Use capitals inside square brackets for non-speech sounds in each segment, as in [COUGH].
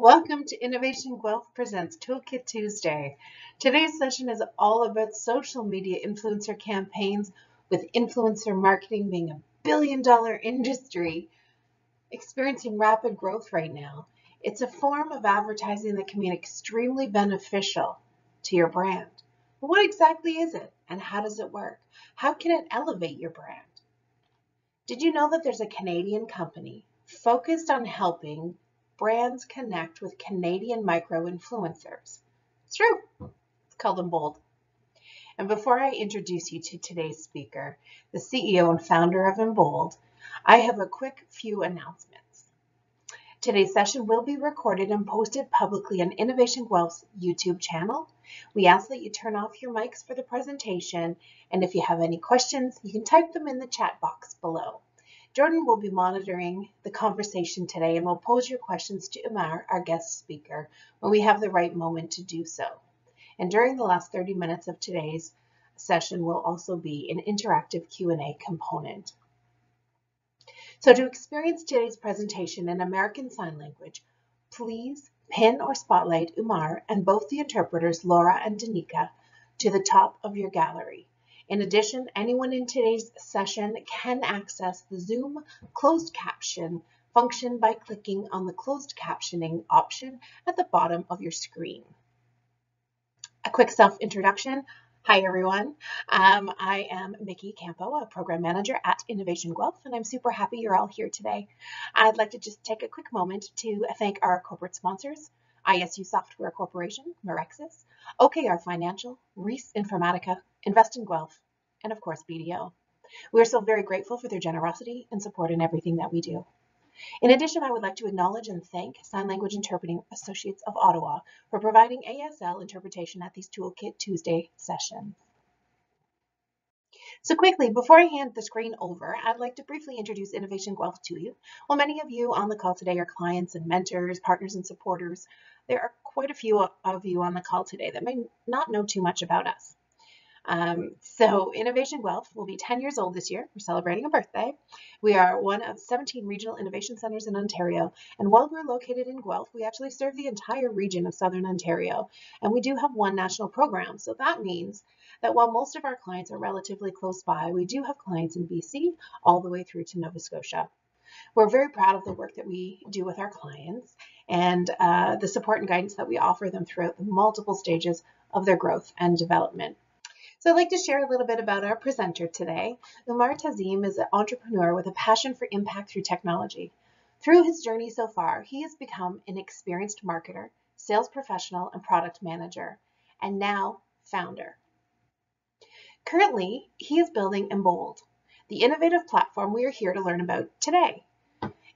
Welcome to Innovation Guelph Presents Toolkit Tuesday. Today's session is all about social media influencer campaigns, with influencer marketing being a billion dollar industry experiencing rapid growth right now. It's a form of advertising that can be extremely beneficial to your brand. But what exactly is it and how does it work? How can it elevate your brand? Did you know that there's a Canadian company focused on helping brands connect with Canadian micro influencers. It's true. It's called bold. And before I introduce you to today's speaker, the CEO and founder of Embold, I have a quick few announcements. Today's session will be recorded and posted publicly on Innovation Guelph's YouTube channel. We ask that you turn off your mics for the presentation, and if you have any questions, you can type them in the chat box below. Jordan will be monitoring the conversation today and will pose your questions to Umair, our guest speaker, when we have the right moment to do so. And during the last 30 minutes of today's session will also be an interactive Q&A component. So to experience today's presentation in American Sign Language, please pin or spotlight Umair and both the interpreters, Laura and Danica, to the top of your gallery. In addition, anyone in today's session can access the Zoom closed caption function by clicking on the closed captioning option at the bottom of your screen. A quick self-introduction. Hi, everyone. Um, I am Mickey Campo, a program manager at Innovation Guelph, and I'm super happy you're all here today. I'd like to just take a quick moment to thank our corporate sponsors, ISU Software Corporation, Merexis, OKR Financial, Reese Informatica, Invest in Guelph, and of course BDO. We are so very grateful for their generosity and support in everything that we do. In addition, I would like to acknowledge and thank Sign Language Interpreting Associates of Ottawa for providing ASL interpretation at these Toolkit Tuesday sessions. So quickly, before I hand the screen over, I'd like to briefly introduce Innovation Guelph to you. While many of you on the call today are clients and mentors, partners and supporters, there are quite a few of you on the call today that may not know too much about us. Um, so Innovation Guelph will be 10 years old this year. We're celebrating a birthday. We are one of 17 regional innovation centers in Ontario. And while we're located in Guelph, we actually serve the entire region of Southern Ontario. And we do have one national program. So that means that while most of our clients are relatively close by, we do have clients in BC all the way through to Nova Scotia. We're very proud of the work that we do with our clients and uh, the support and guidance that we offer them throughout the multiple stages of their growth and development. So I'd like to share a little bit about our presenter today. Umair Tazeem is an entrepreneur with a passion for impact through technology. Through his journey so far, he has become an experienced marketer, sales professional, and product manager, and now founder. Currently, he is building Embold, the innovative platform we are here to learn about today.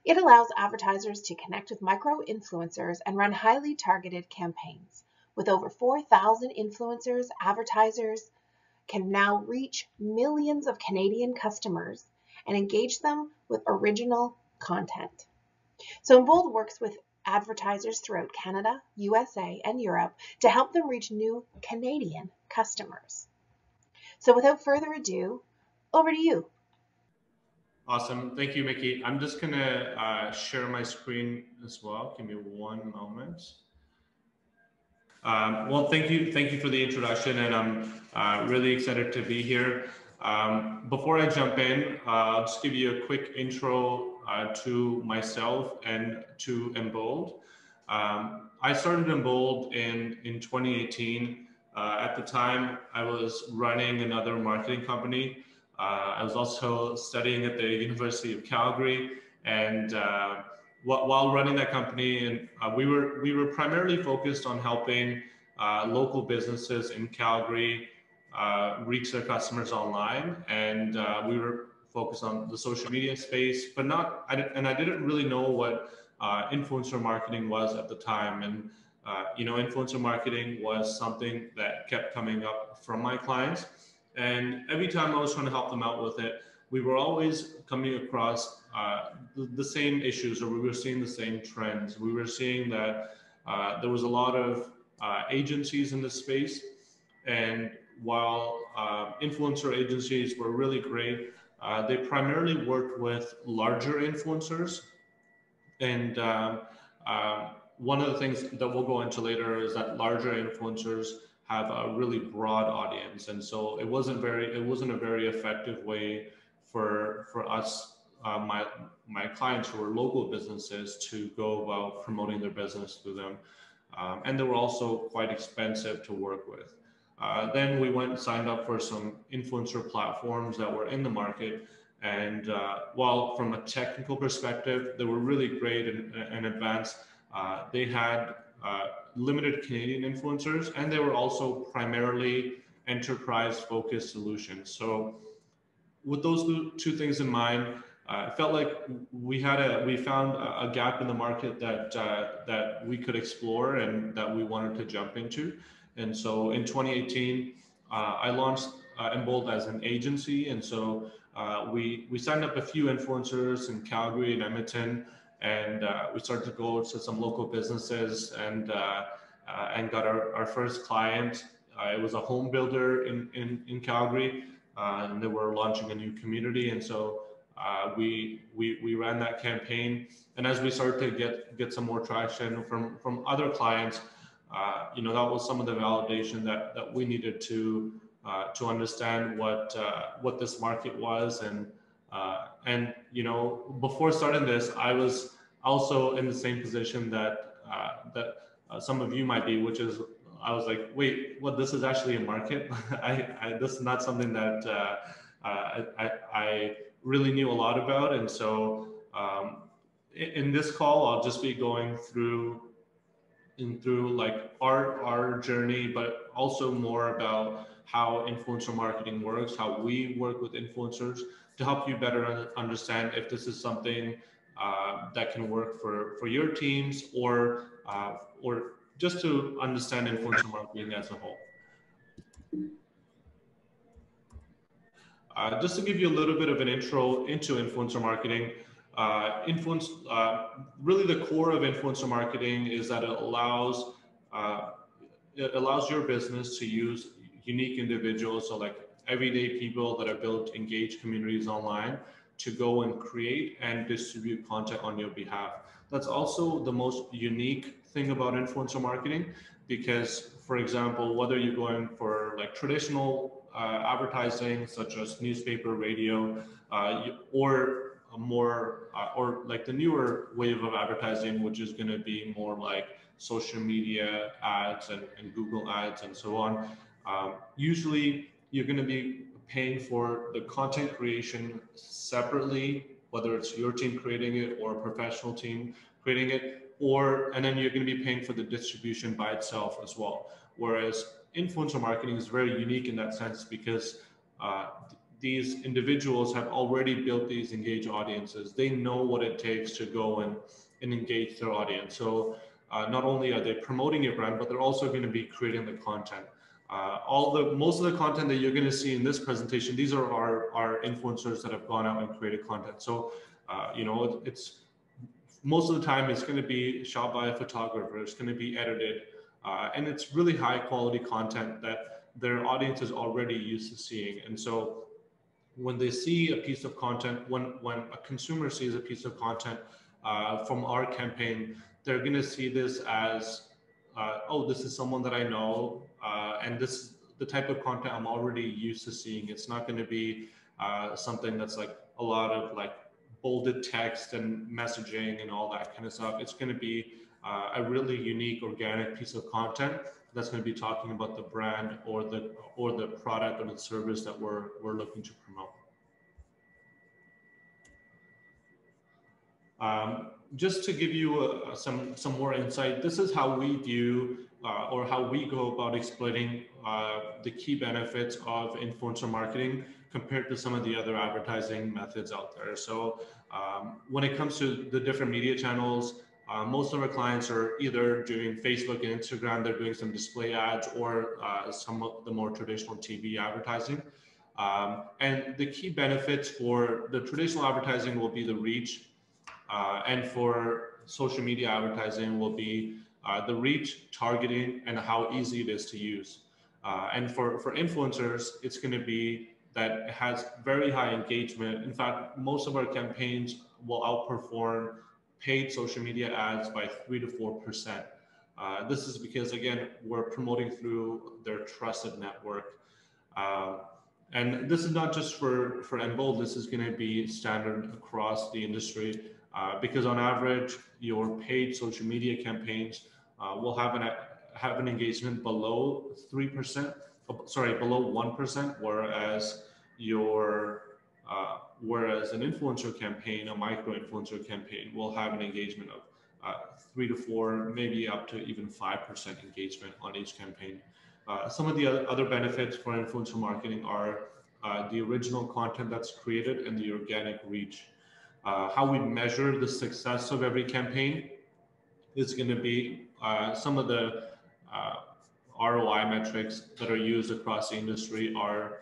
It allows advertisers to connect with micro-influencers and run highly targeted campaigns. With over 4,000 influencers, advertisers can now reach millions of Canadian customers and engage them with original content. So Embold works with advertisers throughout Canada, USA, and Europe to help them reach new Canadian customers. So without further ado, over to you. Awesome. Thank you, Mickey. I'm just going to uh, share my screen as well. Give me one moment. Um, well, thank you. Thank you for the introduction, and I'm uh, really excited to be here. Um, before I jump in, uh, I'll just give you a quick intro uh, to myself and to Embold. Um, I started Embold in, in 2018. Uh, at the time, I was running another marketing company. Uh, I was also studying at the University of Calgary, and uh, while running that company, and uh, we were we were primarily focused on helping uh, local businesses in Calgary uh, reach their customers online, and we were focused on the social media space, but not. I, and I didn't really know what influencer marketing was at the time, and uh, you know, influencer marketing was something that kept coming up from my clients. And every time I was trying to help them out with it, we were always coming across uh, the, the, same issues or we were seeing the same trends. We were seeing that uh, there was a lot of uh, agencies in this space. And while uh, influencer agencies were really great, uh, they primarily worked with larger influencers. And um, um one of the things that we'll go into later is that larger influencers have a really broad audience, and so it wasn't very it wasn't a very effective way for for us uh, my my clients who are local businesses to go about promoting their business through them, um, and they were also quite expensive to work with. Uh, then we went and signed up for some influencer platforms that were in the market. And uh, while from a technical perspective, they were really great and, and advanced, uh, they had uh, limited Canadian influencers and they were also primarily enterprise focused solutions. So, with those two things in mind, uh, it felt like we had a we found a, gap in the market that uh, that we could explore and that we wanted to jump into. And so in 2018, uh, I launched uh, Embold as an agency. And so uh, we, we signed up a few influencers in Calgary and Edmonton, and uh, we started to go to some local businesses and, and got our, our first client. it was a home builder in, in, in Calgary, and they were launching a new community. And so we, we, we ran that campaign. And as we started to get, get some more traction from, from other clients, uh, you know, that was some of the validation that, that we needed to, uh, to understand what, uh, what this market was. And, uh, and, you know, before starting this, I was also in the same position that, uh, that some of you might be, which is I was like, wait, what? This is actually a market. [LAUGHS] I, I, this is not something that uh, uh, I, I, really knew a lot about. And so um, in, this call, I'll just be going through in through like our our journey, but also more about how influencer marketing works, how we work with influencers to help you better understand if this is something uh, that can work for for your teams or uh, or just to understand influencer marketing as a whole. Uh, just to give you a little bit of an intro into influencer marketing, uh, influence, uh, really the core of influencer marketing is that it allows uh, it allows your business to use unique individuals, so like everyday people that have built engaged communities online, to go and create and distribute content on your behalf. That's also the most unique thing about influencer marketing, because for example, whether you're going for like traditional advertising such as newspaper, radio, uh, or more uh, or like the newer wave of advertising, which is going to be more like social media ads and, and Google ads and so on. Um, usually, you're going to be paying for the content creation separately, whether it's your team creating it or a professional team creating it, or and then you're going to be paying for the distribution by itself as well. Whereas influencer marketing is very unique in that sense because uh, these individuals have already built these engaged audiences. They know what it takes to go and, and engage their audience. So uh, not only are they promoting your brand, but they're also going to be creating the content. Uh, all the most of the content that you're going to see in this presentation, these are our, our influencers that have gone out and created content. So, uh, you know, it, it's most of the time it's going to be shot by a photographer. It's going to be edited, uh, and it's really high quality content that their audience is already used to seeing. And so when they see a piece of content, when, when a consumer sees a piece of content uh, from our campaign, they're going to see this as, uh, oh, this is someone that I know, uh, and this is the type of content I'm already used to seeing. It's not going to be uh, something that's like a lot of like bolded text and messaging and all that kind of stuff. It's going to be uh, a really unique organic piece of content that's going to be talking about the brand or the or the product or the service that we're we're looking to promote. Um, just to give you uh, some some more insight, this is how we view uh, or how we go about explaining uh, the key benefits of influencer marketing compared to some of the other advertising methods out there. So um, when it comes to the different media channels, uh, most of our clients are either doing Facebook and Instagram, they're doing some display ads or uh, some of the more traditional TV advertising. Um, and the key benefits for the traditional advertising will be the reach, uh, and for social media advertising will be uh, the reach, targeting, and how easy it is to use. Uh, and for, for influencers, it's going to be that it has very high engagement. In fact, most of our campaigns will outperform paid social media ads by three to four percent. Uh, this is because again we're promoting through their trusted network, uh, and this is not just for for Embold. This is going to be standard across the industry uh, because on average your paid social media campaigns uh, will have an have an engagement below three percent. Sorry, below one percent, whereas your uh, whereas an influencer campaign, a micro influencer campaign, will have an engagement of uh, three to four, maybe up to even 5% engagement on each campaign. Uh, some of the other benefits for influencer marketing are uh, the original content that's created and the organic reach. Uh, how we measure the success of every campaign is going to be uh, some of the uh, ROI metrics that are used across the industry are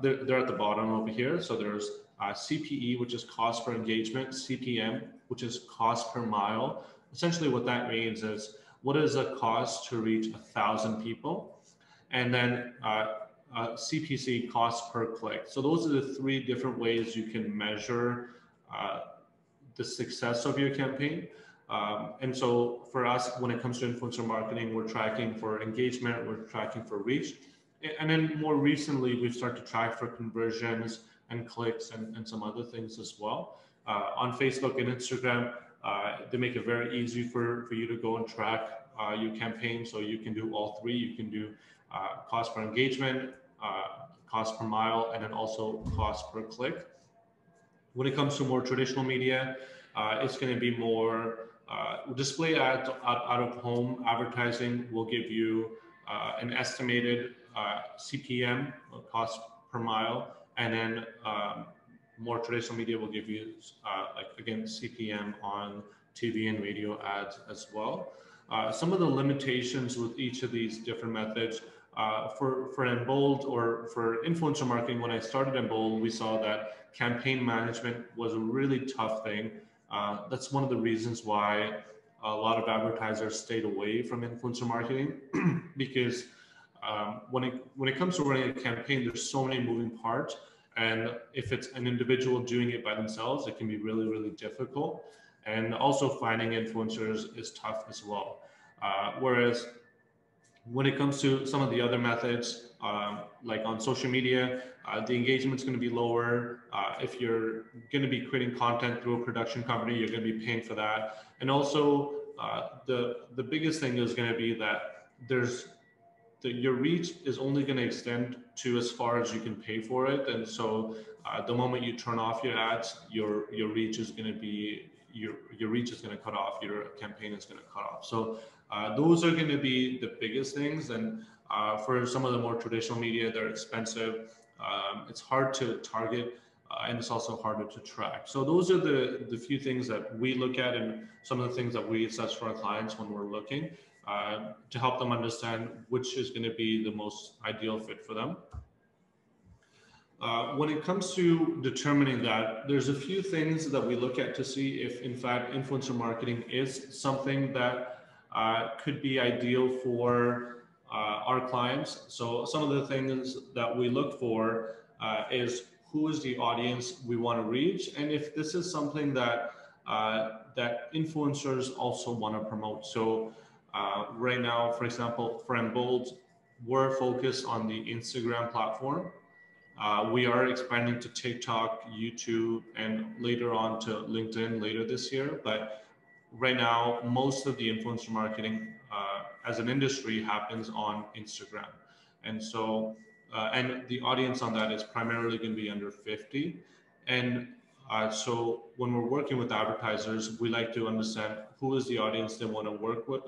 they're, they're, at the bottom over here. So there's uh, CPE, which is cost per engagement, CPM, which is cost per mile. Essentially, what that means is what is the cost to reach a thousand people, and then uh, uh CPC, cost per click. So those are the three different ways you can measure uh, the success of your campaign. Um, and so for us, when it comes to influencer marketing, we're tracking for engagement, we're tracking for reach and then more recently, we've started to track for conversions and clicks and, and some other things as well. Uh, on Facebook and Instagram, uh, they make it very easy for, for you to go and track uh, your campaign. So you can do all three. You can do uh, cost per engagement, uh, cost per mile, and then also cost per click. When it comes to more traditional media, uh, it's going to be more display ad, out, of home advertising will give you an estimated CPM, cost per mile, and then um, more traditional media will give you, uh, like again, CPM on TV and radio ads as well. Uh, some of the limitations with each of these different methods uh, for, for Embold or for influencer marketing, when I started Embold, we saw that campaign management was a really tough thing. Uh, that's one of the reasons why a lot of advertisers stayed away from influencer marketing [CLEARS THROAT] because um, when it when it comes to running a campaign, there's so many moving parts, and if it's an individual doing it by themselves, it can be really really difficult. And also finding influencers is tough as well. Uh, whereas when it comes to some of the other methods, um, like on social media, uh, the engagement is going to be lower. Uh, if you're going to be creating content through a production company, you're going to be paying for that. And also, uh, the the biggest thing is going to be that there's the, your reach is only going to extend to as far as you can pay for it. And so uh, the moment you turn off your ads, your your reach is going to be your your reach is going to cut off. Your campaign is going to cut off. So uh, those are going to be the biggest things. And uh, for some of the more traditional media, they're expensive. Um, it's hard to target. Uh, and it's also harder to track. So those are the, the few things that we look at and some of the things that we assess for our clients when we're looking. Uh, to help them understand which is going to be the most ideal fit for them. Uh, when it comes to determining that, there's a few things that we look at to see if, in fact, influencer marketing is something that uh, could be ideal for uh, our clients. So, some of the things that we look for uh, is who is the audience we want to reach, and if this is something that that influencers also want to promote. So, uh, right now, for example, for Embold, we're focused on the Instagram platform. Uh, we are expanding to TikTok, YouTube, and later on to LinkedIn later this year. But right now, most of the influencer marketing uh, as an industry happens on Instagram. And so, uh, and the audience on that is primarily going to be under 50. And uh, so when we're working with advertisers, we like to understand who is the audience they want to work with,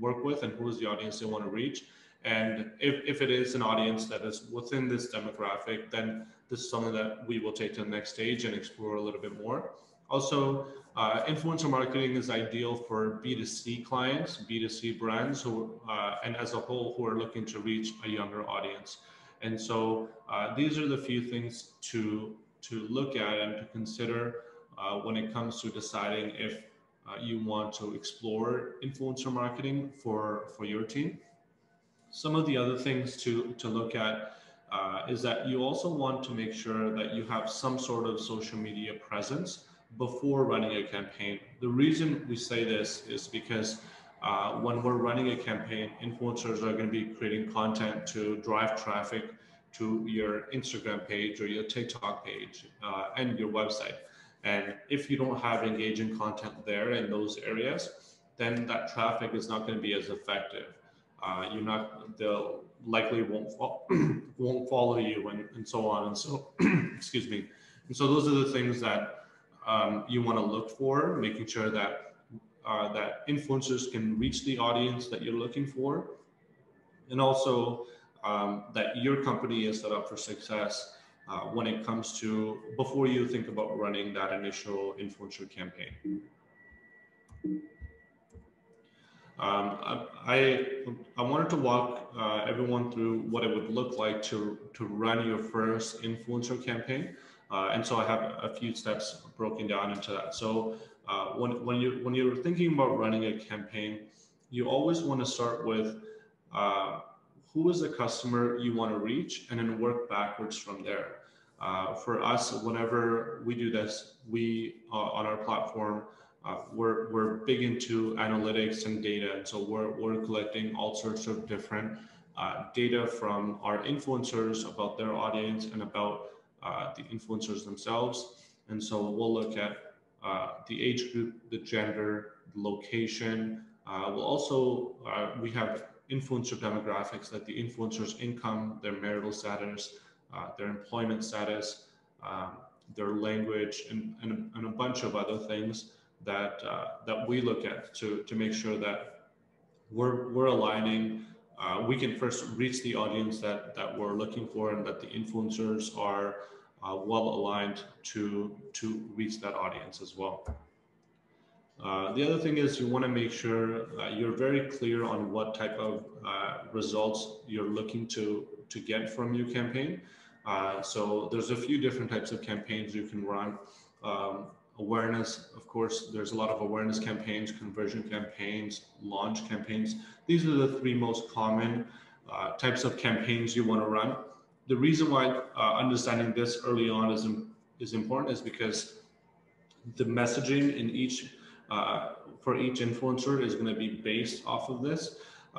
work with and who is the audience they want to reach. And if, if it is an audience that is within this demographic, then this is something that we will take to the next stage and explore a little bit more. Also, uh, influencer marketing is ideal for B2C clients, B2C brands, who, uh, and as a whole, who are looking to reach a younger audience. And so uh, these are the few things to, to look at and to consider uh, when it comes to deciding if uh, you want to explore influencer marketing for, for your team. Some of the other things to, to look at uh, is that you also want to make sure that you have some sort of social media presence, before running a campaign. The reason we say this is because uh, when we're running a campaign, influencers are going to be creating content to drive traffic to your Instagram page or your TikTok page uh, and your website. And if you don't have engaging content there in those areas, then that traffic is not going to be as effective. Uh, you're not, they'll likely won't fo- [CLEARS THROAT] won't follow you and, and so on and so. [CLEARS THROAT] excuse me. And so those are the things that um, you want to look for, making sure that uh, that influencers can reach the audience that you're looking for, and also um, that your company is set up for success uh, when it comes to before you think about running that initial influencer campaign. Um, I, I wanted to walk uh, everyone through what it would look like to, to run your first influencer campaign. Uh, and so I have a few steps broken down into that. So uh, when, when, you, when you're thinking about running a campaign, you always want to start with uh, who is the customer you want to reach and then work backwards from there. Uh, for us, whenever we do this, we uh, on our platform, uh, we're, we're big into analytics and data. And so we're, we're collecting all sorts of different uh, data from our influencers about their audience and about uh, the influencers themselves. And so we'll look at uh, the age group, the gender, the location. We'll also, we have influencer demographics like the influencer's income, their marital status, their employment status, um, their language, and, and, and a bunch of other things that uh, that we look at to to make sure that we're we're aligning. Uh, we can first reach the audience that that we're looking for, and that the influencers are uh, well aligned to to reach that audience as well. Uh, the other thing is you want to make sure uh, you're very clear on what type of uh, results you're looking to to get from your campaign. so there's a few different types of campaigns you can run. Um, awareness of course there's a lot of awareness campaigns conversion campaigns launch campaigns these are the three most common uh, types of campaigns you want to run the reason why uh, understanding this early on is, is important is because the messaging in each uh, for each influencer is going to be based off of this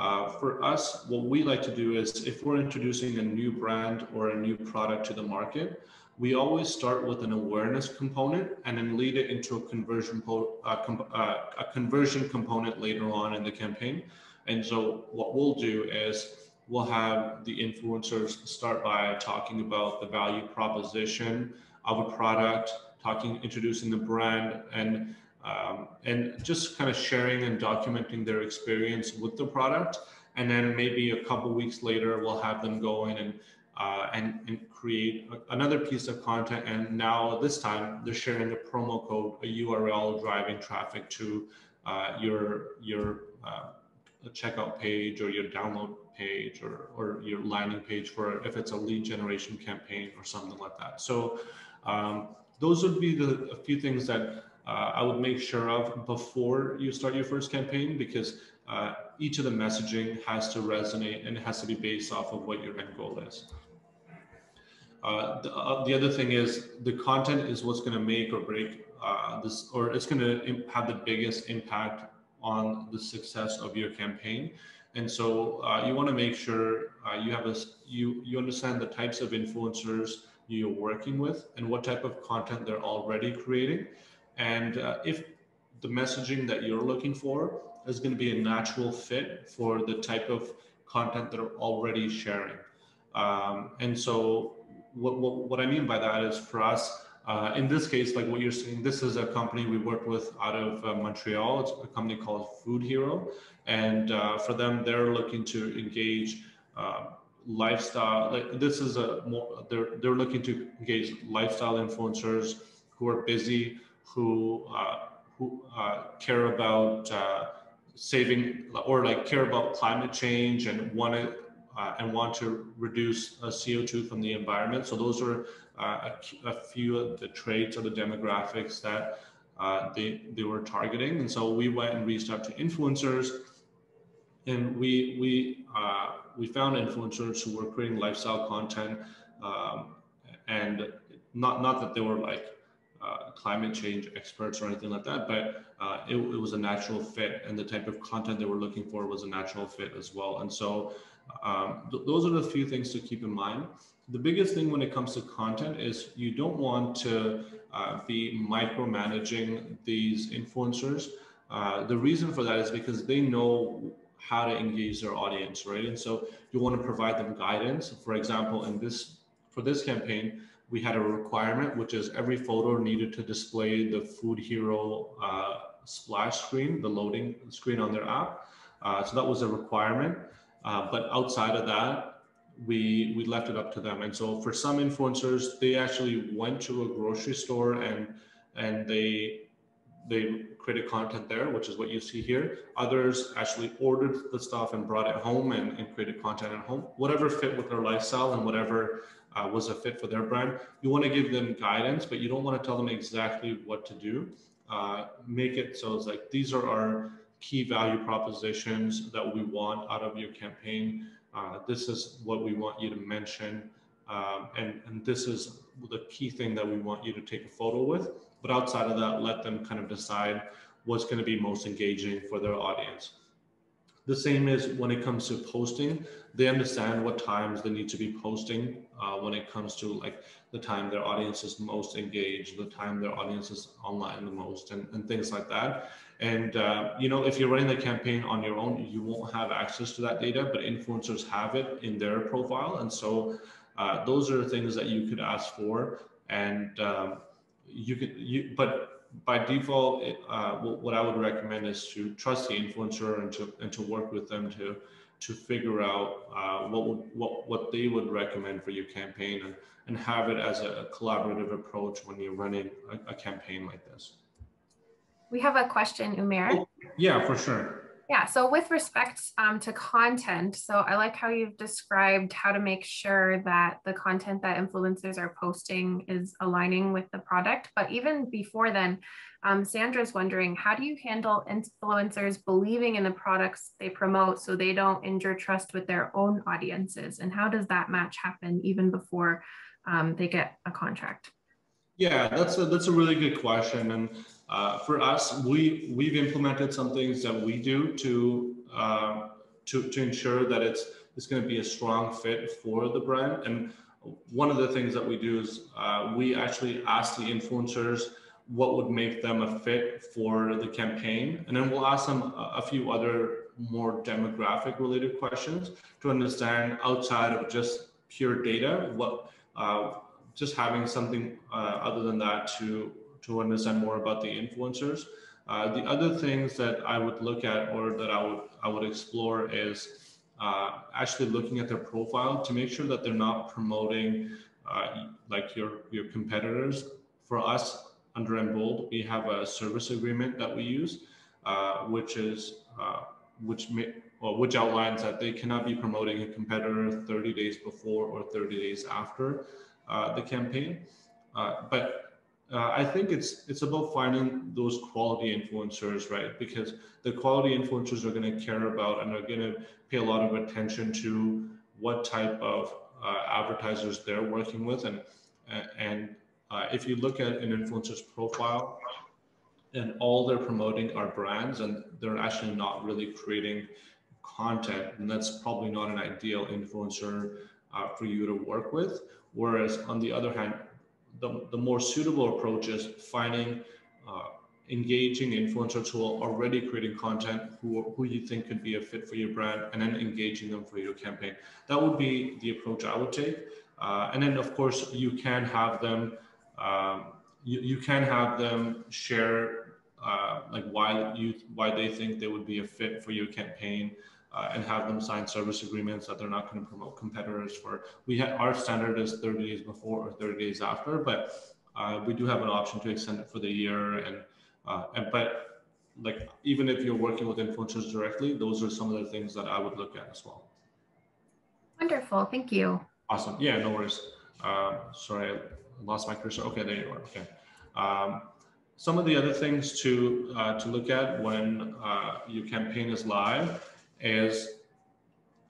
uh, for us what we like to do is if we're introducing a new brand or a new product to the market we always start with an awareness component and then lead it into a conversion uh, uh, a conversion component later on in the campaign. And so what we'll do is we'll have the influencers start by talking about the value proposition of a product, talking, introducing the brand, and um, and just kind of sharing and documenting their experience with the product. And then maybe a couple weeks later, we'll have them go in and uh, and, and, create a, another piece of content. And now this time they're sharing a promo code, a URL driving traffic to uh, your your uh, checkout page or your download page or, or your landing page for if it's a lead generation campaign or something like that. So um, those would be the a few things that uh, I would make sure of before you start your first campaign because uh, each of the messaging has to resonate and it has to be based off of what your end goal is. Uh, the, uh, the, other thing is the content is what's going to make or break uh, this, or it's going to have the biggest impact on the success of your campaign. And so uh, you want to make sure you have a you you understand the types of influencers you're working with and what type of content they're already creating, and if the messaging that you're looking for is going to be a natural fit for the type of content they're already sharing. Um, and so what, what, what I mean by that is for us, uh, in this case, like what you're seeing, this is a company we work with out of uh, Montreal. It's a company called Food Hero. And uh, for them, they're looking to engage uh, lifestyle. Like this is a more, they're, they're looking to engage lifestyle influencers who are busy, who, uh, who uh, care about saving or like care about climate change and want to uh, and want to reduce uh, CO2 from the environment. So those are uh, a, a, few of the traits or the demographics that uh, they, they were targeting. And so we went and reached out to influencers and we, we, uh, we found influencers who were creating lifestyle content um, and not, not that they were like uh, climate change experts or anything like that, but uh, it, it, was a natural fit, and the type of content they were looking for was a natural fit as well. And so, um, th- those are the few things to keep in mind. The biggest thing when it comes to content is you don't want to uh, be micromanaging these influencers. Uh, the reason for that is because they know how to engage their audience, right? And so you want to provide them guidance. For example, in this for this campaign, we had a requirement, which is every photo needed to display the Food Hero uh, splash screen, the loading screen on their app. Uh, so that was a requirement. Uh, but outside of that, we we left it up to them. And so for some influencers, they actually went to a grocery store and and they they created content there, which is what you see here. Others actually ordered the stuff and brought it home and, and created content at home. Whatever fit with their lifestyle and whatever uh, was a fit for their brand. You want to give them guidance, but you don't want to tell them exactly what to do. Uh, make it so it's like these are our key value propositions that we want out of your campaign. Uh, this is what we want you to mention. Um, and, and this is the key thing that we want you to take a photo with. But outside of that, let them kind of decide what's going to be most engaging for their audience. The same is when it comes to posting, they understand what times they need to be posting uh, when it comes to like the time their audience is most engaged, the time their audience is online the most, and, and things like that. And uh, you know, if you're running the campaign on your own, you won't have access to that data, but influencers have it in their profile, and so uh, those are things that you could ask for. And um, you could, you, but by default, it, uh, what I would recommend is to trust the influencer and to and to work with them to to figure out uh, what would what what they would recommend for your campaign and and have it as a collaborative approach when you're running a, a campaign like this. We have a question, Umair. Oh, yeah, for sure. Yeah, so with respect um, to content, so I like how you've described how to make sure that the content that influencers are posting is aligning with the product. But even before then, um, Sandra's wondering how do you handle influencers believing in the products they promote so they don't injure trust with their own audiences? And how does that match happen even before um, they get a contract? Yeah, that's a that's a really good question, and uh, for us, we we've implemented some things that we do to uh, to to ensure that it's it's going to be a strong fit for the brand. And one of the things that we do is uh, we actually ask the influencers what would make them a fit for the campaign, and then we'll ask them a, a few other more demographic related questions to understand outside of just pure data what uh, just having something uh, other than that to to understand more about the influencers. Uh, the other things that I would look at or that I would I would explore is uh, actually looking at their profile to make sure that they're not promoting uh, like your your competitors. For us under Embold, we have a service agreement that we use, uh, which is uh, which may, well, which outlines that they cannot be promoting a competitor 30 days before or 30 days after uh, the campaign. but uh, I think it's it's about finding those quality influencers, right? Because the quality influencers are going to care about and are going to pay a lot of attention to what type of uh, advertisers they're working with, and and uh, if you look at an influencer's profile, and all they're promoting are brands, and they're actually not really creating content, and that's probably not an ideal influencer uh, for you to work with. Whereas on the other hand, the, the more suitable approach is finding uh, engaging influencers who are already creating content who, who you think could be a fit for your brand and then engaging them for your campaign. That would be the approach i would take. Uh, and then of course you can have them um, you, you can have them share uh, like why you why they think they would be a fit for your campaign uh, and have them sign service agreements that they're not going to promote competitors for. We have our standard is 30 days before or 30 days after, but uh, we do have an option to extend it for the year. And, uh, and but like even if you're working with influencers directly, those are some of the things that I would look at as well. Wonderful, thank you. Awesome. Yeah, no worries. Um, sorry, I lost my cursor. Okay, there you are. Okay. Um, some of the other things to uh, to look at when uh, your campaign is live is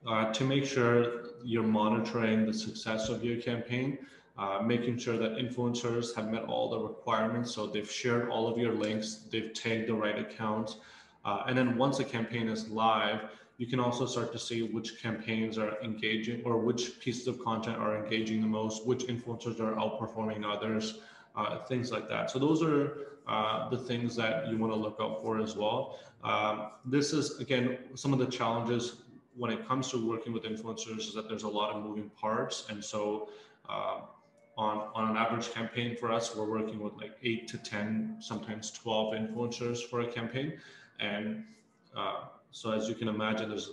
uh, to make sure you're monitoring the success of your campaign. uh, making sure that influencers have met all the requirements. So they've shared all of your links, they've tagged the right accounts. Uh, and then once a campaign is live, you can also start to see which campaigns are engaging or which pieces of content are engaging the most, which influencers are outperforming others, uh, things like that. So those are uh, the things that you want to look out for as well. Um, this is, again, some of the challenges when it comes to working with influencers is that there's a lot of moving parts. And so uh, on, on an average campaign for us, we're working with like eight to 10, sometimes 12 influencers for a campaign. And uh, so as you can imagine, there's,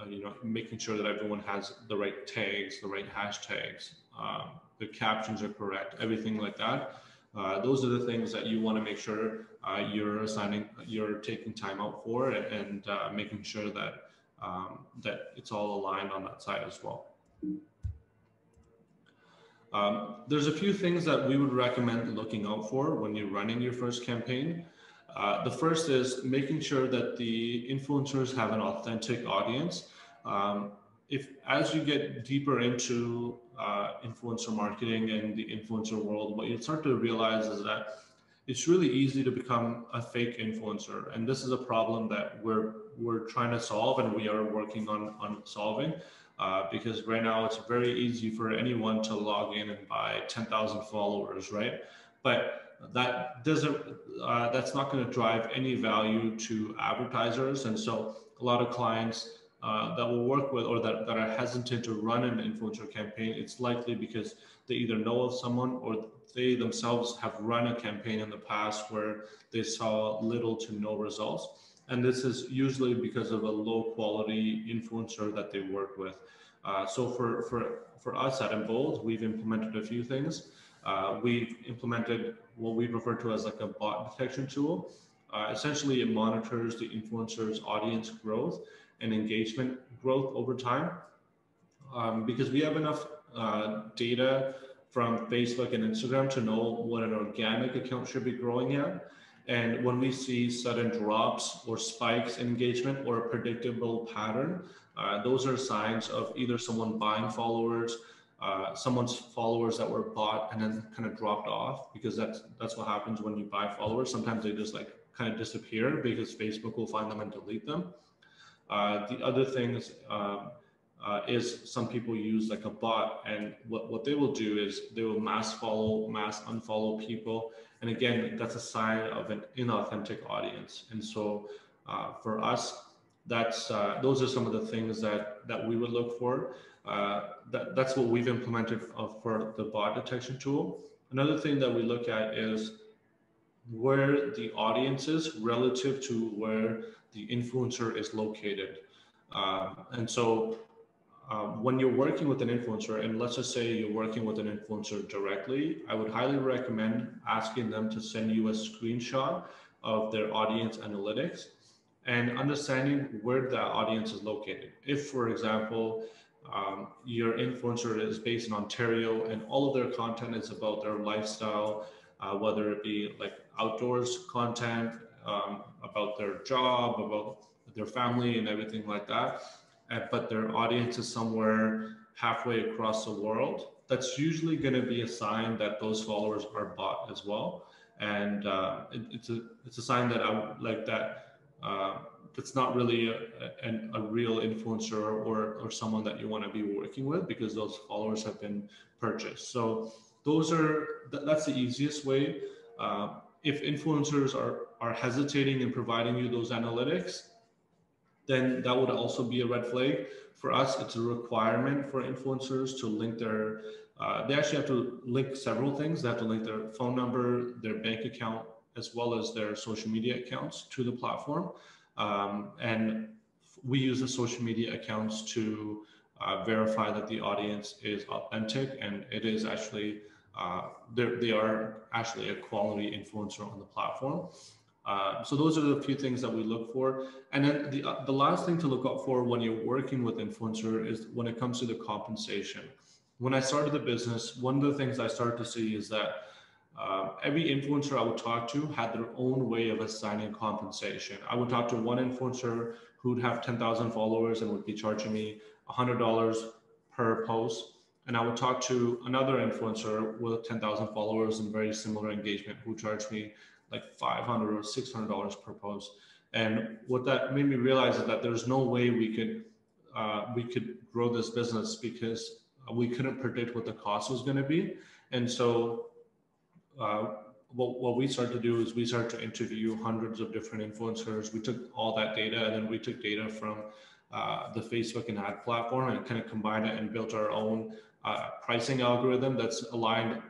uh, you know, making sure that everyone has the right tags, the right hashtags, um, the captions are correct, everything like that. Uh, those are the things that you want to make sure uh, you're assigning, you're taking time out for, and, uh, making sure that um, that it's all aligned on that side as well. Um, there's a few things that we would recommend looking out for when you're running your first campaign. Uh, the first is making sure that the influencers have an authentic audience. Um, if as you get deeper into uh, influencer marketing and the influencer world, what you'll start to realize is that it's really easy to become a fake influencer, and this is a problem that we're we're trying to solve, and we are working on on solving. Uh, because right now it's very easy for anyone to log in and buy 10,000 followers, right? But that doesn't, uh, that's not going to drive any value to advertisers. And so a lot of clients uh, that will work with or that, that are hesitant to run an influencer campaign, it's likely because they either know of someone or they themselves have run a campaign in the past where they saw little to no results. And this is usually because of a low quality influencer that they work with. Uh, so for, for, for us at Embold, we've implemented a few things. Uh, we've implemented what we refer to as like a bot detection tool. Uh, essentially, it monitors the influencer's audience growth and engagement growth over time. Um, because we have enough uh, data from Facebook and Instagram to know what an organic account should be growing at. And when we see sudden drops or spikes in engagement or a predictable pattern, uh, those are signs of either someone buying followers, uh, someone's followers that were bought and then kind of dropped off because that's that's what happens when you buy followers. Sometimes they just like kind of disappear because Facebook will find them and delete them. Uh, the other things um, uh, is some people use like a bot, and what, what they will do is they will mass follow, mass unfollow people, and again, that's a sign of an inauthentic audience. And so, uh, for us, that's uh, those are some of the things that that we would look for. Uh, that, that's what we've implemented for the bot detection tool. Another thing that we look at is where the audience is relative to where the influencer is located. Um, and so um, when you're working with an influencer, and let's just say you're working with an influencer directly, I would highly recommend asking them to send you a screenshot of their audience analytics and understanding where that audience is located. If, for example, um, your influencer is based in Ontario and all of their content is about their lifestyle, uh, whether it be like outdoors content, um, about their job, about their family, and everything like that. Uh, but their audience is somewhere halfway across the world. That's usually going to be a sign that those followers are bought as well, and uh, it, it's a it's a sign that I like that uh, that's not really a, a, a, real influencer or, or someone that you want to be working with because those followers have been purchased. So those are th- that's the easiest way. Uh, if influencers are are hesitating in providing you those analytics, then that would also be a red flag. For us, it's a requirement for influencers to link their. Uh, they actually have to link several things. They have to link their phone number, their bank account, as well as their social media accounts to the platform. Um, and we use the social media accounts to uh, verify that the audience is authentic and it is actually uh, they are actually a quality influencer on the platform. Uh, so those are the few things that we look for. And then the, uh, the last thing to look out for when you're working with influencer is when it comes to the compensation. When I started the business, one of the things I started to see is that uh, every influencer I would talk to had their own way of assigning compensation. I would talk to one influencer who'd have 10,000 followers and would be charging me $100 per post. and I would talk to another influencer with 10,000 followers and very similar engagement who charged me like 500 or 600 dollars per post. And what that made me realize is that there's no way we could uh, we could grow this business because we couldn't predict what the cost was going to be. And so uh, what, what we started to do is we started to interview hundreds of different influencers. We took all that data and then we took data from uh, the Facebook and ad platform and kind of combined it and built our own uh, pricing algorithm that's aligned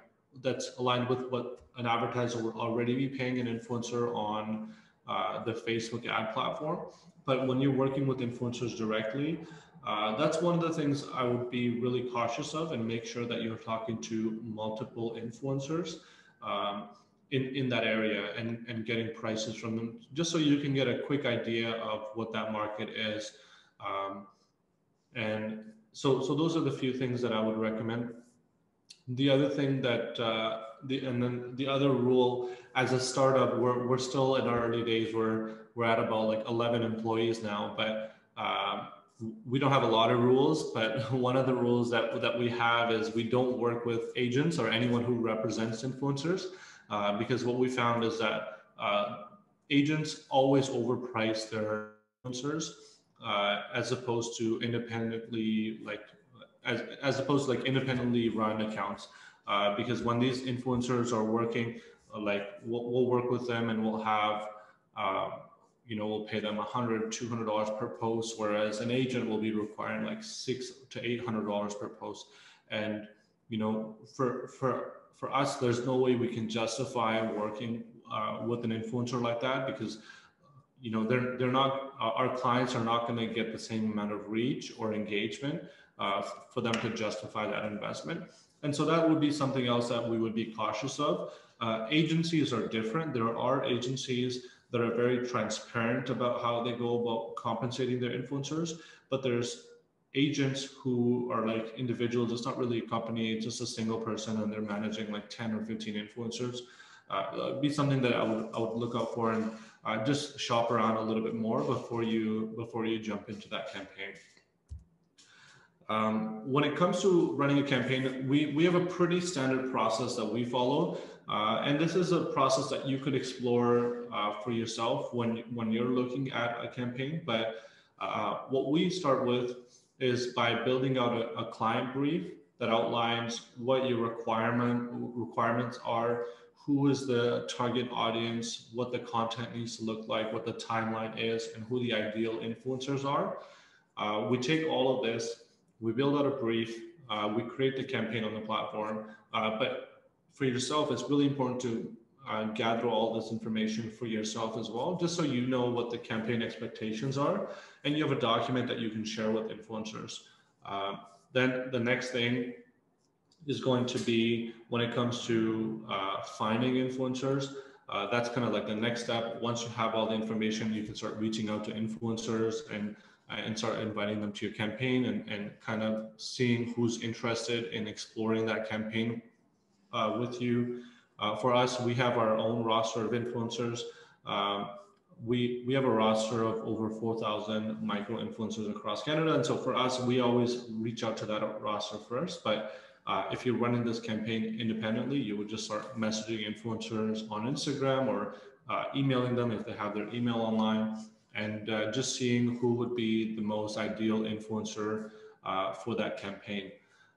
that's aligned with what an advertiser would already be paying an influencer on uh, the Facebook ad platform. But when you're working with influencers directly, uh, that's one of the things I would be really cautious of and make sure that you're talking to multiple influencers um, in, in that area and, and getting prices from them, just so you can get a quick idea of what that market is. Um, and so, so those are the few things that I would recommend. The other thing that, uh, the, and then the other rule as a startup, we're, we're still in our early days. We're, we're at about like 11 employees now, but um, we don't have a lot of rules, but [LAUGHS] one of the rules that, that we have is we don't work with agents or anyone who represents influencers, uh, because what we found is that uh, agents always overprice their influencers uh, as opposed to independently like as, as opposed to like independently run accounts. Uh, because when these influencers are working, uh, like we'll, we'll, work with them and we'll have, um, you know, we'll pay them a hundred, two hundred dollars per post, whereas an agent will be requiring like six to eight hundred dollars per post. And you know, for for for us, there's no way we can justify working uh, with an influencer like that because you know they're they're not uh, our clients are not going to get the same amount of reach or engagement uh, for them to justify that investment. And so that would be something else that we would be cautious of. Uh, agencies are different. There are agencies that are very transparent about how they go about compensating their influencers but there's agents who are like individuals. It's not really a company. It's just a single person and they're managing like 10 or 15 influencers. Uh, be something that I would, I would look out for and uh, just shop around a little bit more before you before you jump into that campaign. Um, when it comes to running a campaign, we, we have a pretty standard process that we follow. Uh, and this is a process that you could explore uh, for yourself when, when you're looking at a campaign. But uh, what we start with is by building out a, a client brief that outlines what your requirement requirements are, who is the target audience, what the content needs to look like, what the timeline is, and who the ideal influencers are. Uh, we take all of this, we build out a brief, uh, we create the campaign on the platform. Uh, but for yourself, it's really important to uh, gather all this information for yourself as well, just so you know what the campaign expectations are, and you have a document that you can share with influencers. Uh, then the next thing is going to be when it comes to uh, finding influencers. Uh, that's kind of like the next step. Once you have all the information, you can start reaching out to influencers and and start inviting them to your campaign and, and kind of seeing who's interested in exploring that campaign uh, with you. Uh, for us, we have our own roster of influencers. Um, we we have a roster of over 4,000 micro influencers across Canada, and so for us, we always reach out to that roster first. But uh, if you're running this campaign independently, you would just start messaging influencers on Instagram or uh, emailing them if they have their email online and uh, just seeing who would be the most ideal influencer uh, for that campaign.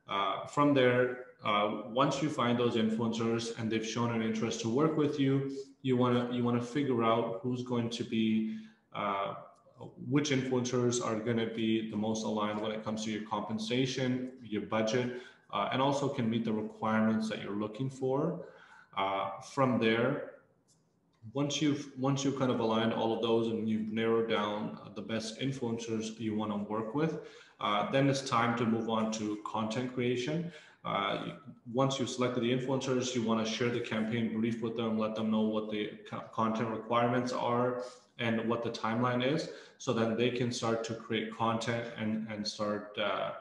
Uh, from there, uh, once you find those influencers and they've shown an interest to work with you, you want to you want to figure out who's going to be which influencers are going to be the most aligned when it comes to your compensation, your budget, uh, and also can meet the requirements that you're looking for. Uh, from there, once you've once you've kind of aligned all of those and you've narrowed down the best influencers you want to work with, uh, then it's time to move on to content creation. Uh, once you've selected the influencers, you want to share the campaign brief with them, let them know what the content requirements are and what the timeline is, so that they can start to create content and and start uh,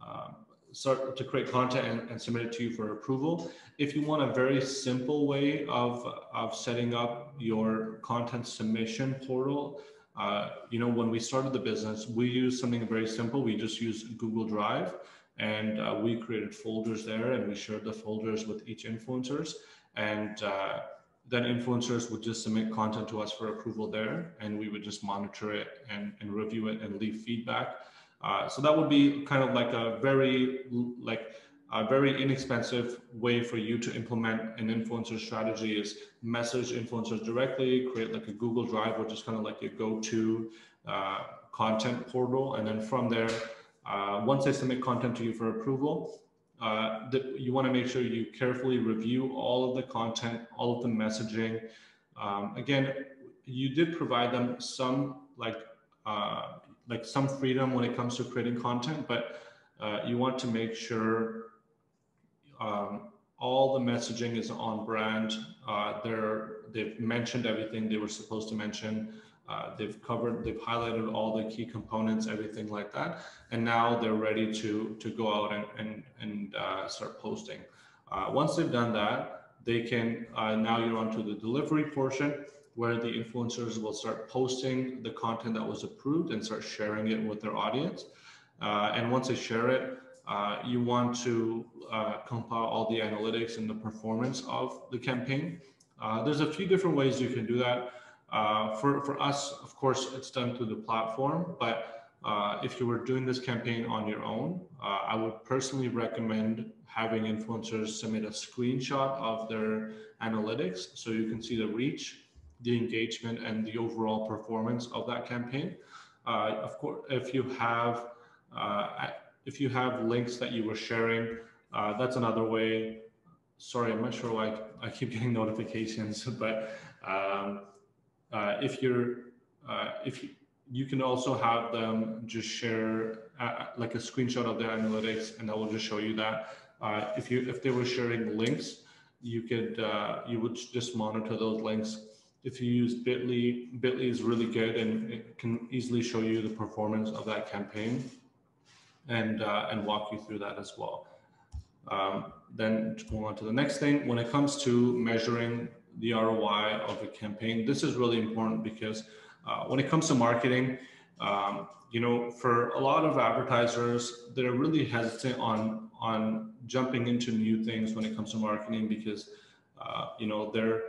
um, start to create content and, and, submit it to you for approval. If you want a very simple way of, of setting up your content submission portal, uh, you know, when we started the business, we used something very simple. We just used Google Drive. and uh, we created folders there and we shared the folders with each influencers and uh, then influencers would just submit content to us for approval there and we would just monitor it and, and review it and leave feedback uh, so that would be kind of like a very like a very inexpensive way for you to implement an influencer strategy is message influencers directly create like a google drive which is kind of like your go-to uh, content portal and then from there uh, once they submit content to you for approval, uh, you want to make sure you carefully review all of the content, all of the messaging. Um, again, you did provide them some like uh, like some freedom when it comes to creating content, but uh, you want to make sure um, all the messaging is on brand. Uh, they're they've mentioned everything they were supposed to mention. Uh, they've covered, they've highlighted all the key components, everything like that, and now they're ready to to go out and and, and uh, start posting. Uh, once they've done that, they can uh, now you're onto the delivery portion where the influencers will start posting the content that was approved and start sharing it with their audience. Uh, and once they share it, uh, you want to compile all the analytics and the performance of the campaign. there's a few different ways you can do that. Uh, for, for us, of course, it's done through the platform, but uh, if you were doing this campaign on your own, uh, I would personally recommend having influencers submit a screenshot of their analytics so you can see the reach, the engagement, and the overall performance of that campaign. Uh, of course, if you have uh, if you have links that you were sharing, uh, that's another way. Sorry, I'm not sure why I keep [LAUGHS] getting notifications, but um, uh, if you're, uh, if you, you can also have them just share uh, like a screenshot of the analytics and that will just show you that. If you, if they were sharing links, you could, you would just monitor those links. If you use Bitly, Bitly is really good and it can easily show you the performance of that campaign and, uh, and walk you through that as well. Um, then to move on to the next thing, when it comes to measuring the ROI of a campaign. This is really important because uh, when it comes to marketing, um, you know, for a lot of advertisers, they're really hesitant on on jumping into new things when it comes to marketing because, uh, you know, they're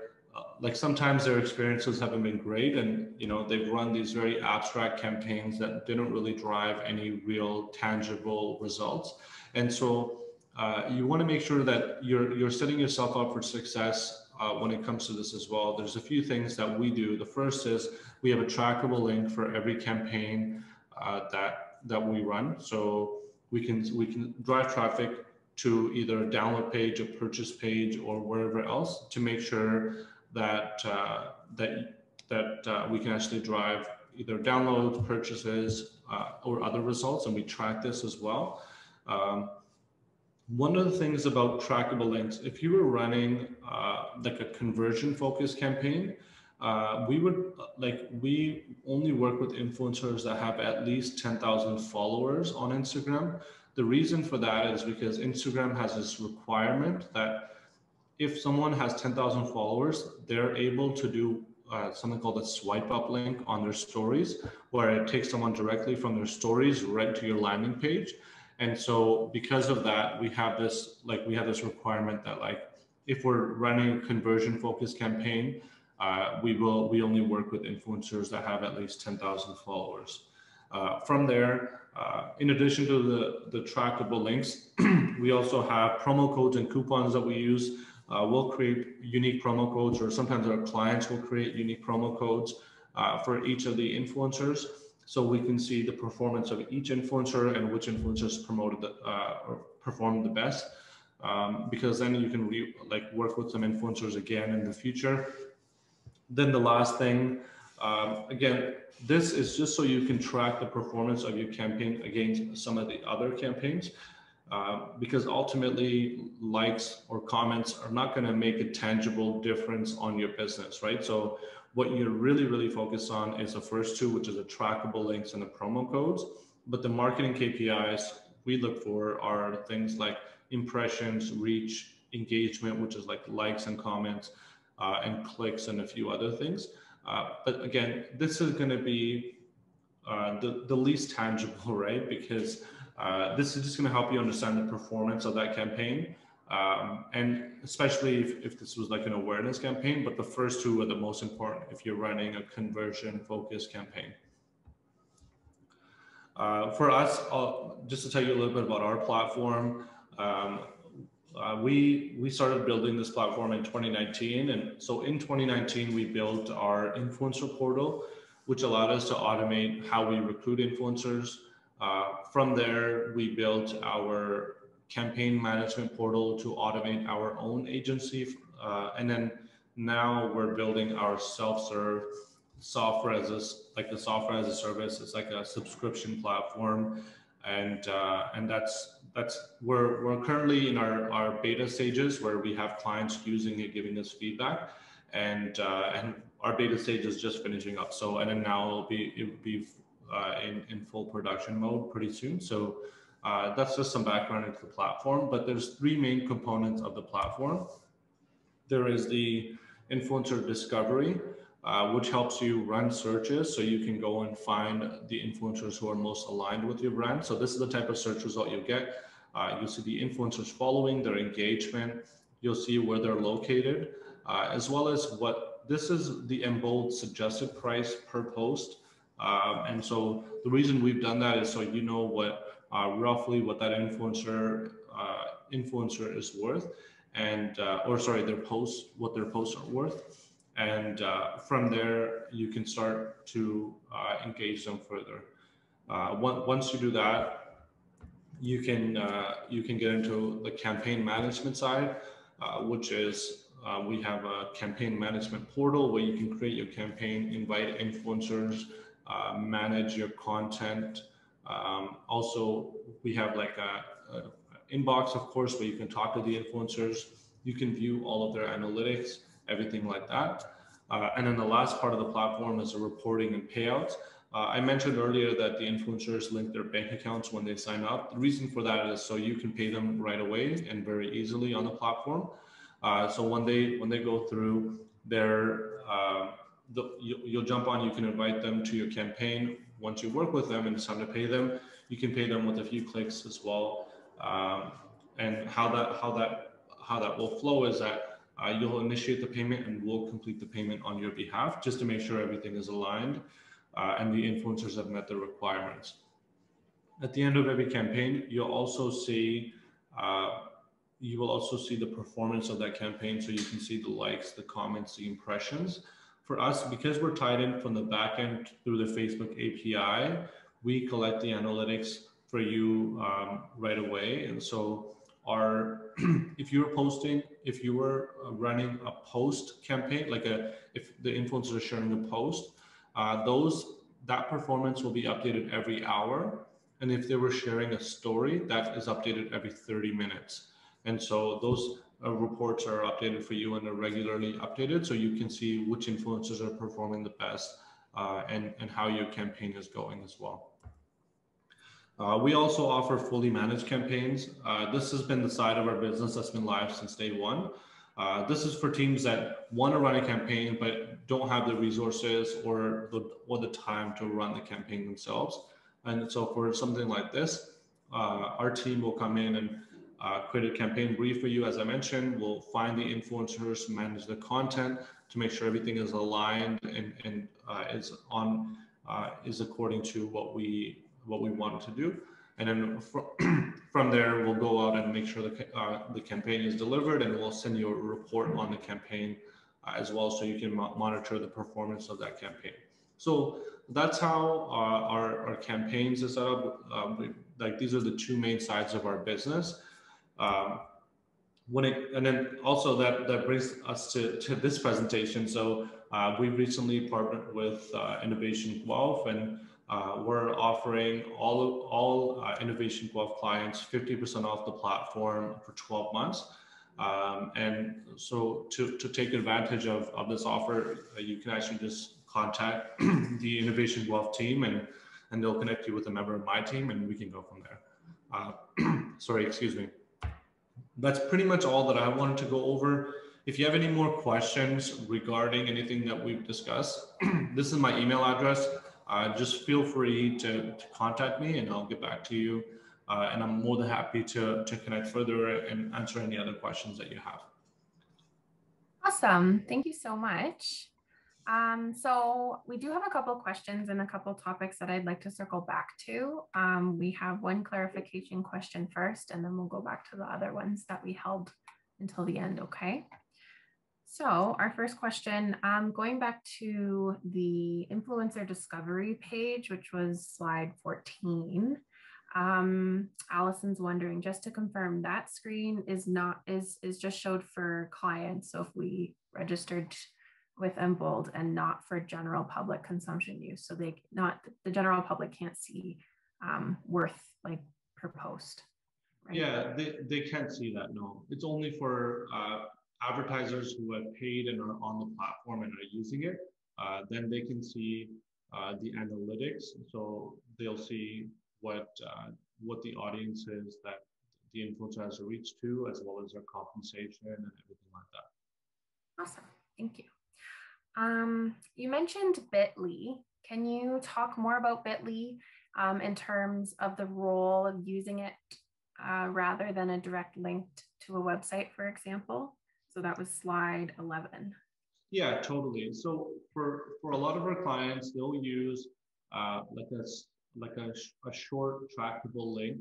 like sometimes their experiences haven't been great, and you know they've run these very abstract campaigns that didn't really drive any real tangible results, and so. Uh, you want to make sure that you're you're setting yourself up for success uh, when it comes to this as well. There's a few things that we do. The first is we have a trackable link for every campaign uh, that that we run. So we can we can drive traffic to either a download page, a purchase page, or wherever else to make sure that uh, that that uh, we can actually drive either downloads, purchases, uh, or other results, and we track this as well. Um, one of the things about trackable links, if you were running uh, like a conversion focused campaign, uh, we would like we only work with influencers that have at least 10,000 followers on Instagram. The reason for that is because Instagram has this requirement that if someone has 10,000 followers, they're able to do uh, something called a swipe up link on their stories, where it takes someone directly from their stories right to your landing page. And so because of that, we have this like we have this requirement that like if we're running a conversion focused campaign, uh, we will we only work with influencers that have at least 10,000 followers. Uh, from there, uh, in addition to the, the trackable links, [CLEARS THROAT] we also have promo codes and coupons that we use. Uh, we'll create unique promo codes, or sometimes our clients will create unique promo codes uh, for each of the influencers so we can see the performance of each influencer and which influencers promoted the, uh, or performed the best. Um, because then you can re- like work with some influencers again in the future. Then the last thing, um, again, this is just so you can track the performance of your campaign against some of the other campaigns. Uh, because ultimately likes or comments are not going to make a tangible difference on your business, right? So what you're really, really focused on is the first two, which is the trackable links and the promo codes. But the marketing KPIs we look for are things like impressions, reach, engagement, which is like likes and comments, uh, and clicks, and a few other things. Uh, but again, this is going to be uh, the, the least tangible, [LAUGHS] right? Because Uh, this is just going to help you understand the performance of that campaign. Um, and especially if, if this was like an awareness campaign, but the first two are the most important if you're running a conversion focused campaign. Uh, for us, I'll, just to tell you a little bit about our platform, um, uh, we we started building this platform in 2019, and so in 2019 we built our influencer portal, which allowed us to automate how we recruit influencers. Uh, from there, we built our campaign management portal to automate our own agency, uh, and then now we're building our self-serve software as a, like the software as a service. It's like a subscription platform, and uh, and that's that's we're we're currently in our our beta stages where we have clients using it, giving us feedback, and uh, and our beta stage is just finishing up. So and then now it'll be it'll be uh, in in full production mode pretty soon. So. Uh, that's just some background into the platform, but there's three main components of the platform. There is the influencer discovery, uh, which helps you run searches so you can go and find the influencers who are most aligned with your brand. So this is the type of search result you get. Uh, you'll see the influencers following, their engagement. You'll see where they're located, uh, as well as what this is the Embold suggested price per post. Um, and so the reason we've done that is so you know what uh, roughly what that influencer uh, influencer is worth, and uh, or sorry, their posts what their posts are worth and uh, from there you can start to uh, engage them further. Uh, once you do that, you can you can get into the campaign management side, which is we have a campaign management portal where you can create your campaign, invite influencers, manage your content. Um, also, we have like a, a inbox, of course, where you can talk to the influencers. You can view all of their analytics everything like that. Uh, and then the last part of the platform is the reporting and payouts. Uh, I mentioned earlier that the influencers link their bank accounts when they sign up. The reason for that is so you can pay them right away and very easily on the platform. Uh, so when they when they go through their uh, the, you, you'll jump on, you can invite them to your campaign. Once you work with them and it's time to pay them, you can pay them with a few clicks as well. Um, and how that how that how that will flow is that uh, you'll initiate the payment and we'll complete the payment on your behalf just to make sure everything is aligned uh, and the influencers have met the requirements. At the end of every campaign, you'll also see uh, you will also see the performance of that campaign so you can see the likes, the comments, the impressions. For us, because we're tied in from the back end through the Facebook API, we collect the analytics for you um, right away. And so our, [CLEARS THROAT] if you're posting if you were uh, running a post campaign like a if the influencers are sharing a post uh, those that performance will be updated every hour and if they were sharing a story that is updated every 30 minutes and so those uh, reports are updated for you and are regularly updated so you can see which influencers are performing the best uh, and and how your campaign is going as well uh, we also offer fully managed campaigns. Uh, this has been the side of our business that's been live since day one. Uh, this is for teams that want to run a campaign but don't have the resources or the, or the time to run the campaign themselves. And so for something like this, uh, our team will come in and uh, create a campaign brief for you. As I mentioned, we'll find the influencers, manage the content to make sure everything is aligned and, and uh, is on is according to what we what we want to do. And then from [CLEARS THROAT] from there, we'll go out and make sure the, uh, the campaign is delivered and we'll send you a report on the campaign uh, as well so you can mo monitor the performance of that campaign. So that's how uh, our, our campaigns are set up. Like these are the two main sides of our business. Um, when it, and then also that, that brings us to, to this presentation. So uh, we recently partnered with uh, Innovation Guelph and uh, we're offering all all uh, Innovation Guelph clients 50% off the platform for 12 months. Um, and so to, to take advantage of, of this offer, uh, you can actually just contact [CLEARS THROAT] the Innovation Guelph team and, and they'll connect you with a member of my team and we can go from there. Uh, [CLEARS THROAT] sorry, excuse me. That's pretty much all that I wanted to go over. If you have any more questions regarding anything that we've discussed, [CLEARS THROAT] this is my email address uh, just feel free to, to, contact me and I'll get back to you. Uh, and I'm more than happy to, to connect further and answer any other questions that you have. Awesome. Thank you so much. Um, so we do have a couple questions and a couple topics that I'd like to circle back to. Um, we have one clarification question first, and then we'll go back to the other ones that we held until the end, okay? So our first question, um, going back to the influencer discovery page, which was slide 14, um, Allison's wondering, just to confirm, that screen is not, is, is just showed for clients. So if we registered with Embold and not for general public consumption use. So they not the general public can't see um, worth like per post. Right? Yeah, they, they can't see that. No, it's only for uh, advertisers who have paid and are on the platform and are using it. Uh, then they can see uh, the analytics. So they'll see what uh, what the audience is that the influencer has reached to, as well as their compensation and everything like that. Awesome, thank you. Um, you mentioned Bitly. Can you talk more about Bitly um, in terms of the role of using it uh, rather than a direct link to a website, for example? So that was slide 11. Yeah, totally. So for, for a lot of our clients, they'll use uh, like a, like a, a short trackable link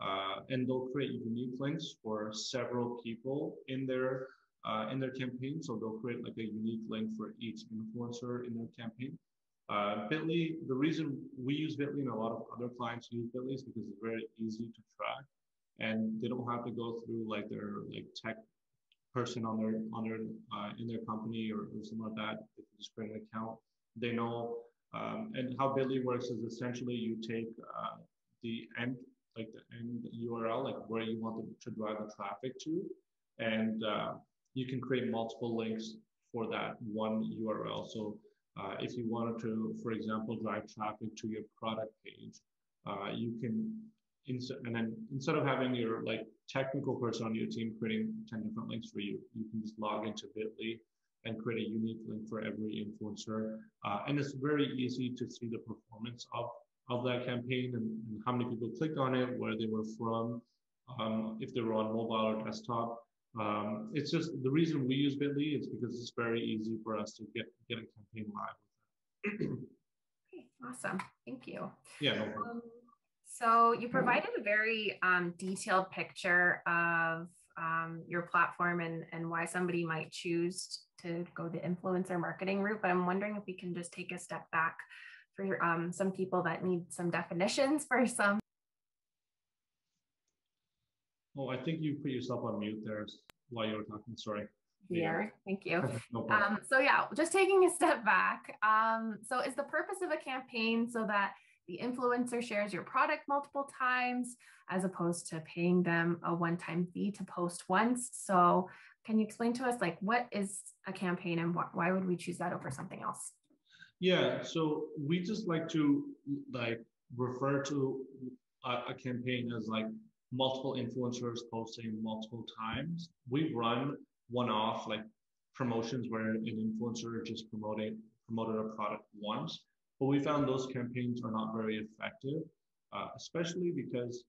uh, and they'll create unique links for several people in their uh, in their campaign. So they'll create like a unique link for each influencer in their campaign. Uh, Bitly, the reason we use Bitly and a lot of other clients use Bitly is because it's very easy to track and they don't have to go through like their like tech person on their on their uh, in their company or, or something like that. They can just create an account. They know um, and how Bitly works is essentially you take uh, the end like the end URL like where you want to drive the traffic to and uh, you can create multiple links for that one URL. So uh, if you wanted to, for example, drive traffic to your product page, uh, you can, and then instead of having your like technical person on your team creating 10 different links for you, you can just log into Bitly and create a unique link for every influencer. Uh, and it's very easy to see the performance of, of that campaign and, and how many people clicked on it, where they were from, um, if they were on mobile or desktop. Um, it's just the reason we use Bitly is because it's very easy for us to get get a campaign live with it. okay, awesome. Thank you. [CLEARS THROAT] Yeah, no problem. Um, so you provided a very um, detailed picture of um, your platform and, and why somebody might choose to go the influencer marketing route. But I'm wondering if we can just take a step back for um, some people that need some definitions for some Oh, I think you put yourself on mute there while you were talking. Sorry. Yeah, thank you. no um, so yeah, just taking a step back. Um, so is the purpose of a campaign so that the influencer shares your product multiple times as opposed to paying them a one-time fee to post once? So can you explain to us like what is a campaign and wh why would we choose that over something else? Yeah, so we just like to like refer to a, a campaign as like multiple influencers posting multiple times. We've run one-off like promotions where an influencer just promoted promoted a product once, but we found those campaigns are not very effective, uh, especially because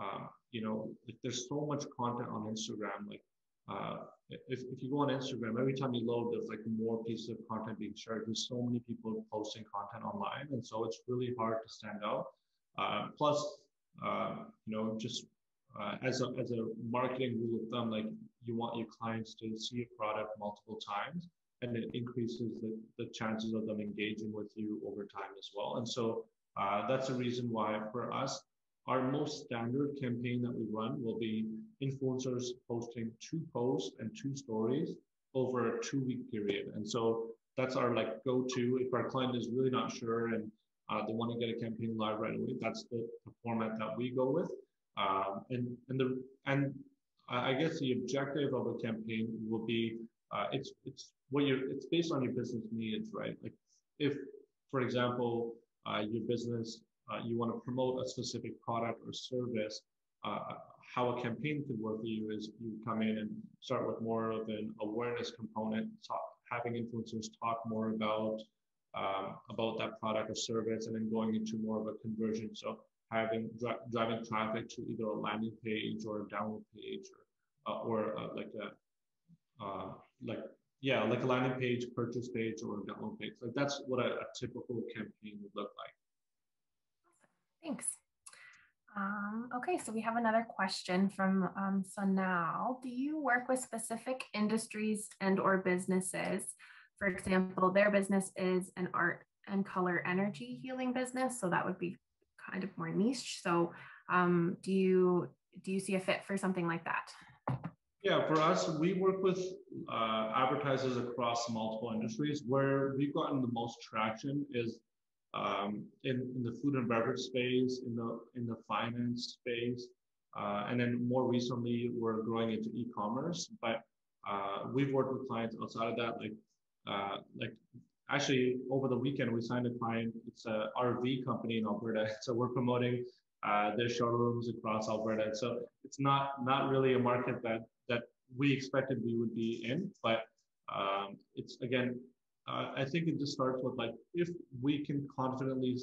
uh, you know there's so much content on Instagram. Like uh, if, if you go on Instagram, every time you load, there's like more pieces of content being shared. There's so many people posting content online, and so it's really hard to stand out. Uh, plus, uh, you know, just uh, as, a, as a marketing rule of thumb, like you want your clients to see a product multiple times and it increases the, the chances of them engaging with you over time as well. And so uh, that's the reason why for us, our most standard campaign that we run will be influencers posting two posts and two stories over a two week period. And so that's our like go-to if our client is really not sure and uh, they want to get a campaign live right away. That's the, the format that we go with. Um, and and the and I guess the objective of a campaign will be uh, it's it's what you it's based on your business needs, right? Like if, for example, uh, your business uh, you want to promote a specific product or service, uh, how a campaign could work for you is you come in and start with more of an awareness component, talk, having influencers talk more about um, about that product or service, and then going into more of a conversion. So having dri- driving traffic to either a landing page or a download page or uh, or uh, like a uh, like yeah like a landing page purchase page or a download page like that's what a, a typical campaign would look like thanks um, okay, so we have another question from um. Do you work with specific industries and or businesses? For example, their business is an art and color energy healing business, so that would be kind of more niche. So, um, do you do you see a fit for something like that? Yeah, for us, we work with uh, advertisers across multiple industries. Where we've gotten the most traction is um, in, in the food and beverage space, in the in the finance space, uh, and then more recently we're growing into e-commerce. But uh, we've worked with clients outside of that, like uh, like actually over the weekend we signed a client. It's a RV company in Alberta, [LAUGHS] so we're promoting uh, their showrooms across Alberta. So it's not not really a market that that we expected we would be in, but um, it's again uh, I think it just starts with like if we can confidently,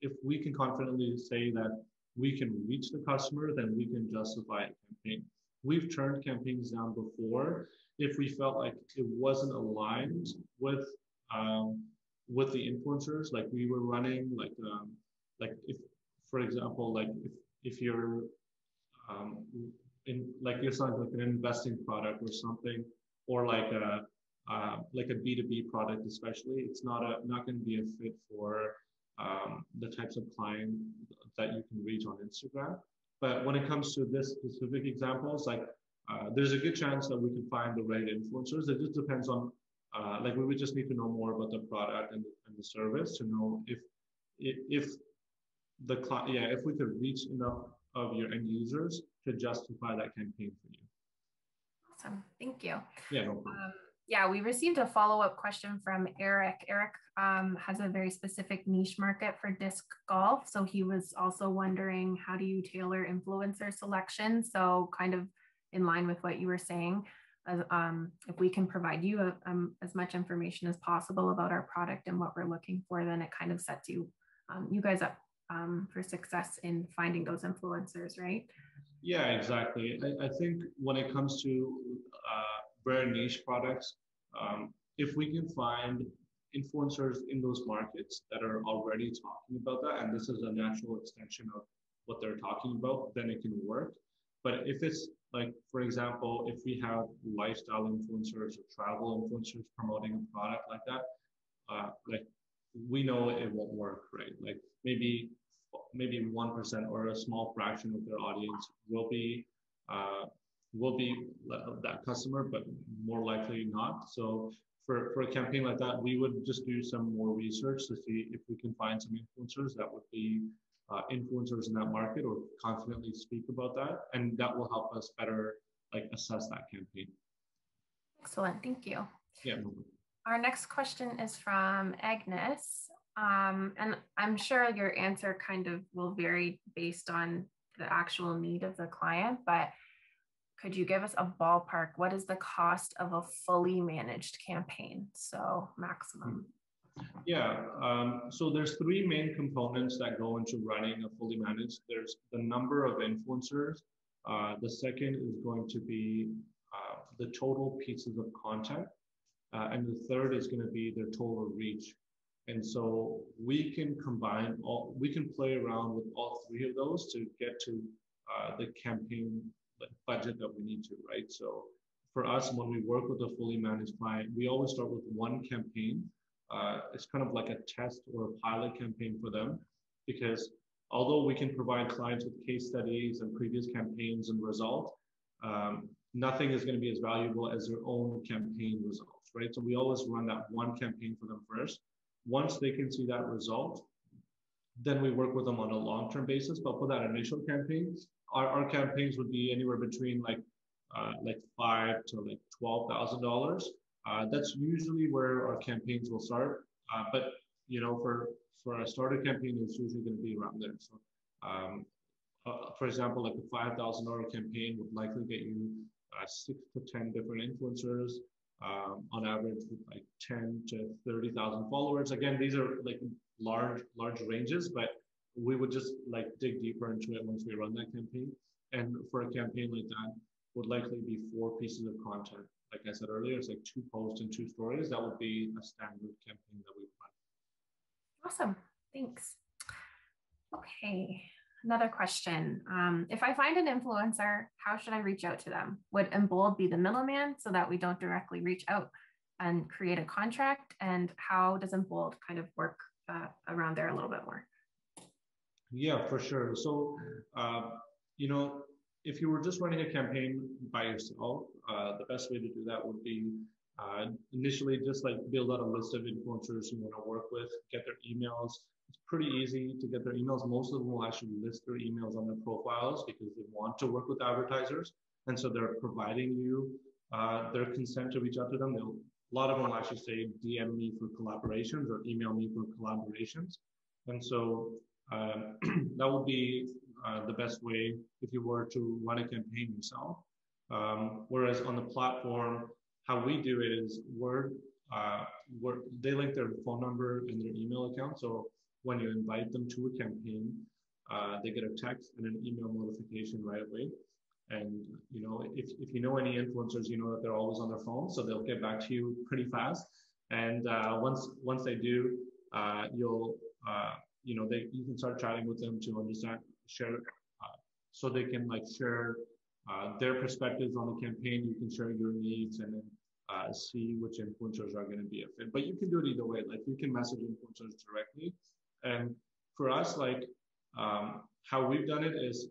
if we can confidently say that we can reach the customer, then we can justify a campaign. We've turned campaigns down before if we felt like it wasn't aligned with um, with the influencers. Like we were running like um, like if for example like if if you're um, in like you're selling like an investing product or something or like a uh, like a B2B product, especially, it's not a not going to be a fit for um, the types of client that you can reach on Instagram. But when it comes to this specific examples, like uh, there's a good chance that we can find the right influencers. It just depends on, uh, like we would just need to know more about the product and, and the service to know if if the client, yeah, if we could reach enough of your end users to justify that campaign for you. Awesome, thank you. Yeah, no problem. Um, yeah, we received a follow-up question from Eric. Eric um, has a very specific niche market for disc golf. So he was also wondering how do you tailor influencer selection? So kind of in line with what you were saying, uh, um, if we can provide you a, um, as much information as possible about our product and what we're looking for, then it kind of sets you, um, you guys up um, for success in finding those influencers, right? Yeah, exactly. I, I think when it comes to uh, very niche products. Um, if we can find influencers in those markets that are already talking about that, and this is a natural extension of what they're talking about, then it can work. But if it's like, for example, if we have lifestyle influencers or travel influencers promoting a product like that, uh, like we know it won't work, right? Like maybe maybe one percent or a small fraction of their audience will be uh, will be that customer, but more likely not. So for, for a campaign like that, we would just do some more research to see if we can find some influencers that would be uh, influencers in that market or confidently speak about that. And that will help us better like assess that campaign. Excellent, thank you. Yeah. Our next question is from Agnes. Um, and I'm sure your answer kind of will vary based on the actual need of the client, but could you give us a ballpark? What is the cost of a fully managed campaign? So maximum. Yeah, um, so there's three main components that go into running a fully managed. There's the number of influencers. Uh, the second is going to be uh, the total pieces of content. Uh, and the third is going to be their total reach. And so we can combine all, we can play around with all three of those to get to uh, the campaign budget that we need to, right? So for us, when we work with a fully managed client, we always start with one campaign. Uh, it's kind of like a test or a pilot campaign for them because although we can provide clients with case studies and previous campaigns and results, um, nothing is going to be as valuable as their own campaign results, right? So we always run that one campaign for them first. Once they can see that result, then we work with them on a long-term basis. But for that initial campaign, our, our campaigns would be anywhere between like uh, like five to like twelve thousand uh. That's usually where our campaigns will start. Uh, but you know, for for a starter campaign, it's usually going to be around there. So, um, uh, for example, like a five thousand dollar campaign would likely get you uh, six to ten different influencers. Um, on average, with like ten to thirty thousand followers. Again, these are like large large ranges, but we would just like dig deeper into it once we run that campaign. And for a campaign like that, would likely be four pieces of content. Like I said earlier, it's like two posts and two stories. That would be a standard campaign that we run. Awesome. Thanks. Okay. Another question. Um, if I find an influencer, how should I reach out to them? Would Embold be the middleman so that we don't directly reach out and create a contract? And how does Embold kind of work uh, around there a little bit more? Yeah, for sure. So, uh, you know, if you were just running a campaign by yourself, uh, the best way to do that would be uh, initially just like build out a list of influencers you want to work with, get their emails, it's pretty easy to get their emails. Most of them will actually list their emails on their profiles because they want to work with advertisers. And so they're providing you uh, their consent to reach out to them. They'll, a lot of them will actually say DM me for collaborations or email me for collaborations. And so uh, [CLEARS THROAT] that would be uh, the best way if you were to run a campaign yourself. Um, whereas on the platform, how we do it is we're, uh, they link their phone number and their email account. So when you invite them to a campaign, uh, they get a text and an email notification right away. And you know, if, if you know any influencers, you know that they're always on their phone, so they'll get back to you pretty fast. And uh, once once they do, uh, you'll uh, you know they you can start chatting with them to understand share uh, so they can like share uh, their perspectives on the campaign. You can share your needs and then uh, see which influencers are going to be a fit. But you can do it either way. Like you can message influencers directly, and for us, like um, how we've done it is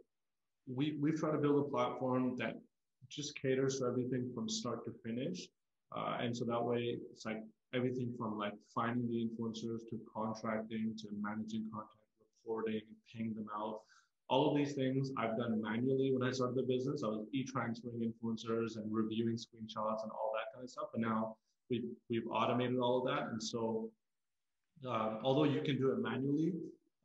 we we've tried to build a platform that just caters to everything from start to finish. Uh, and so that way it's like everything from like finding the influencers to contracting to managing content reporting paying them out all of these things i've done manually when i started the business i was e-transferring influencers and reviewing screenshots and all that kind of stuff But now we've, we've automated all of that and so um, although you can do it manually,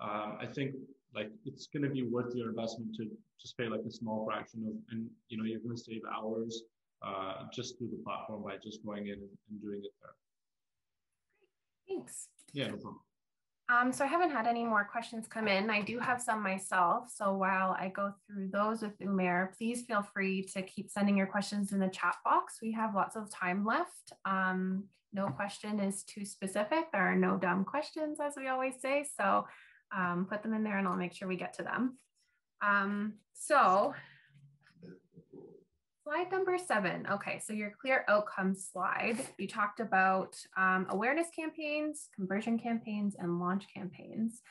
um, I think like it's going to be worth your investment to just pay like a small fraction of, and you know, you're going to save hours uh, just through the platform by just going in and, and doing it there. Great, thanks. Yeah, no problem. Um, so I haven't had any more questions come in. I do have some myself. So while I go through those with Umair, please feel free to keep sending your questions in the chat box. We have lots of time left. Um, no question is too specific. There are no dumb questions, as we always say. So um, put them in there and I'll make sure we get to them. Um, so Slide number seven. Okay, so your clear outcomes slide. You talked about um, awareness campaigns, conversion campaigns, and launch campaigns.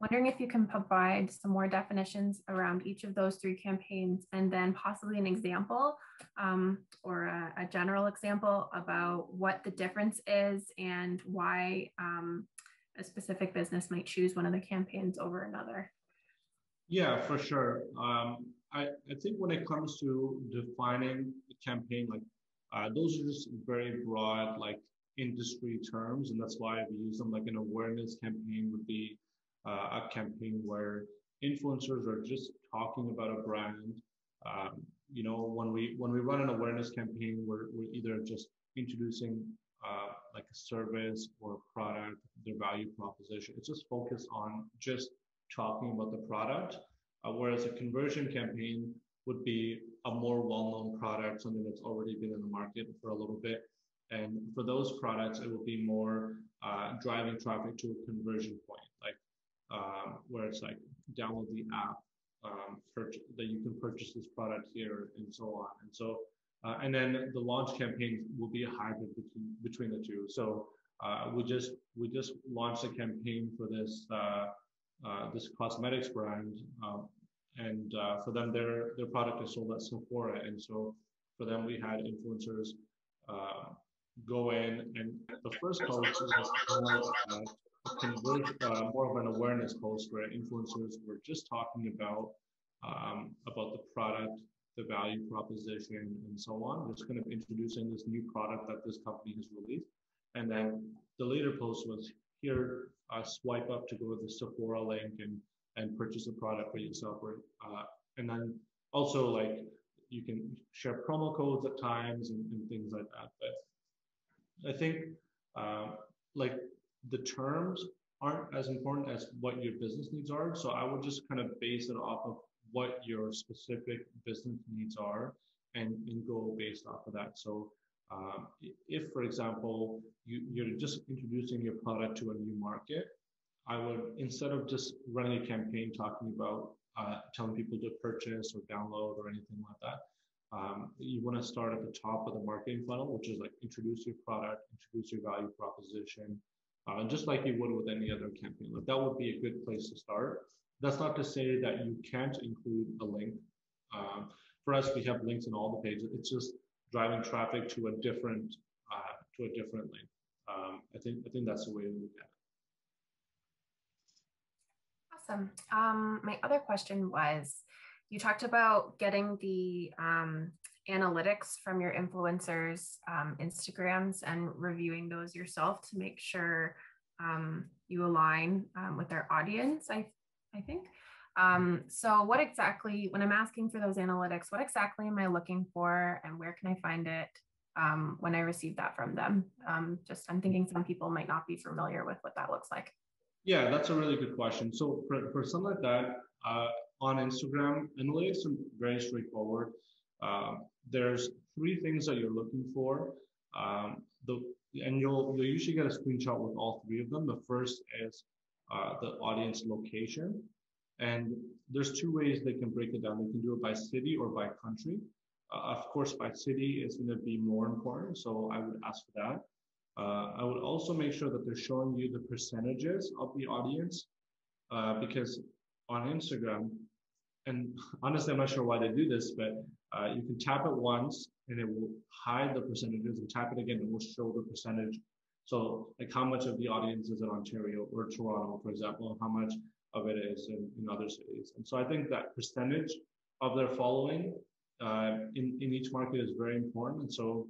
Wondering if you can provide some more definitions around each of those three campaigns and then possibly an example um, or a, a, general example about what the difference is and why um, a specific business might choose one of the campaigns over another. Yeah, for sure. Um, I, I think when it comes to defining a campaign, like uh, those are just very broad, like industry terms, and that's why we use them. Like an awareness campaign would be uh, a campaign where influencers are just talking about a brand. Um, you know, when we when we run an awareness campaign, we're we're either just introducing uh, like a service or a product, their value proposition. It's just focused on just talking about the product uh, whereas a conversion campaign would be a more well-known product, something that's already been in the market for a little bit. And for those products, it will be more uh, driving traffic to a conversion point, like um, where it's like download the app, um, that you can purchase this product here, and so on. And so, uh, and then the launch campaign will be a hybrid between between the two. So uh, we just we just launched a campaign for this uh, this cosmetics brand, um, and uh, for them, their their product is sold at Sephora, and so for them, we had influencers uh, go in, and the first post was more, uh, uh, more of an awareness post where influencers were just talking about um, about the product, the value proposition, and so on. Just kind of introducing this new product that this company has released, and then the later post was here uh, swipe up to go to the Sephora link and and purchase a product for yourself. Or, uh, and then also like you can share promo codes at times and, and things like that. But I think uh, like the terms aren't as important as what your business needs are. So I would just kind of base it off of what your specific business needs are and, and go based off of that. So um, if, for example, you, you're just introducing your product to a new market, I would, instead of just running a campaign talking about uh, telling people to purchase or download or anything like that, um, you want to start at the top of the marketing funnel, which is like introduce your product, introduce your value proposition, uh, just like you would with any other campaign. Like that would be a good place to start. That's not to say that you can't include a link. Um, for us, we have links in all the pages. It's just driving traffic to a different uh, to a different link. Um, I think I think that's the way to look at it. Awesome. Um, my other question was, you talked about getting the um, analytics from your influencers' um, Instagrams and reviewing those yourself to make sure um, you align um, with their audience. I I think. Um, so, what exactly, when I'm asking for those analytics, what exactly am I looking for, and where can I find it um, when I receive that from them? Um, just, I'm thinking some people might not be familiar with what that looks like. Yeah, that's a really good question. So, for, for something like that, uh, on Instagram, analytics are very straightforward. Um, there's three things that you're looking for. Um, the and you'll you'll usually get a screenshot with all three of them. The first is uh, the audience location. And there's two ways they can break it down. They can do it by city or by country. Uh, of course, by city is going to be more important. So I would ask for that. Uh, I would also make sure that they're showing you the percentages of the audience uh, because on Instagram, and honestly, I'm not sure why they do this, but uh, you can tap it once and it will hide the percentages and tap it again and it will show the percentage so like how much of the audience is in Ontario or Toronto, for example, how much of it is in, in other cities. And so I think that percentage of their following uh, in, in each market is very important. And so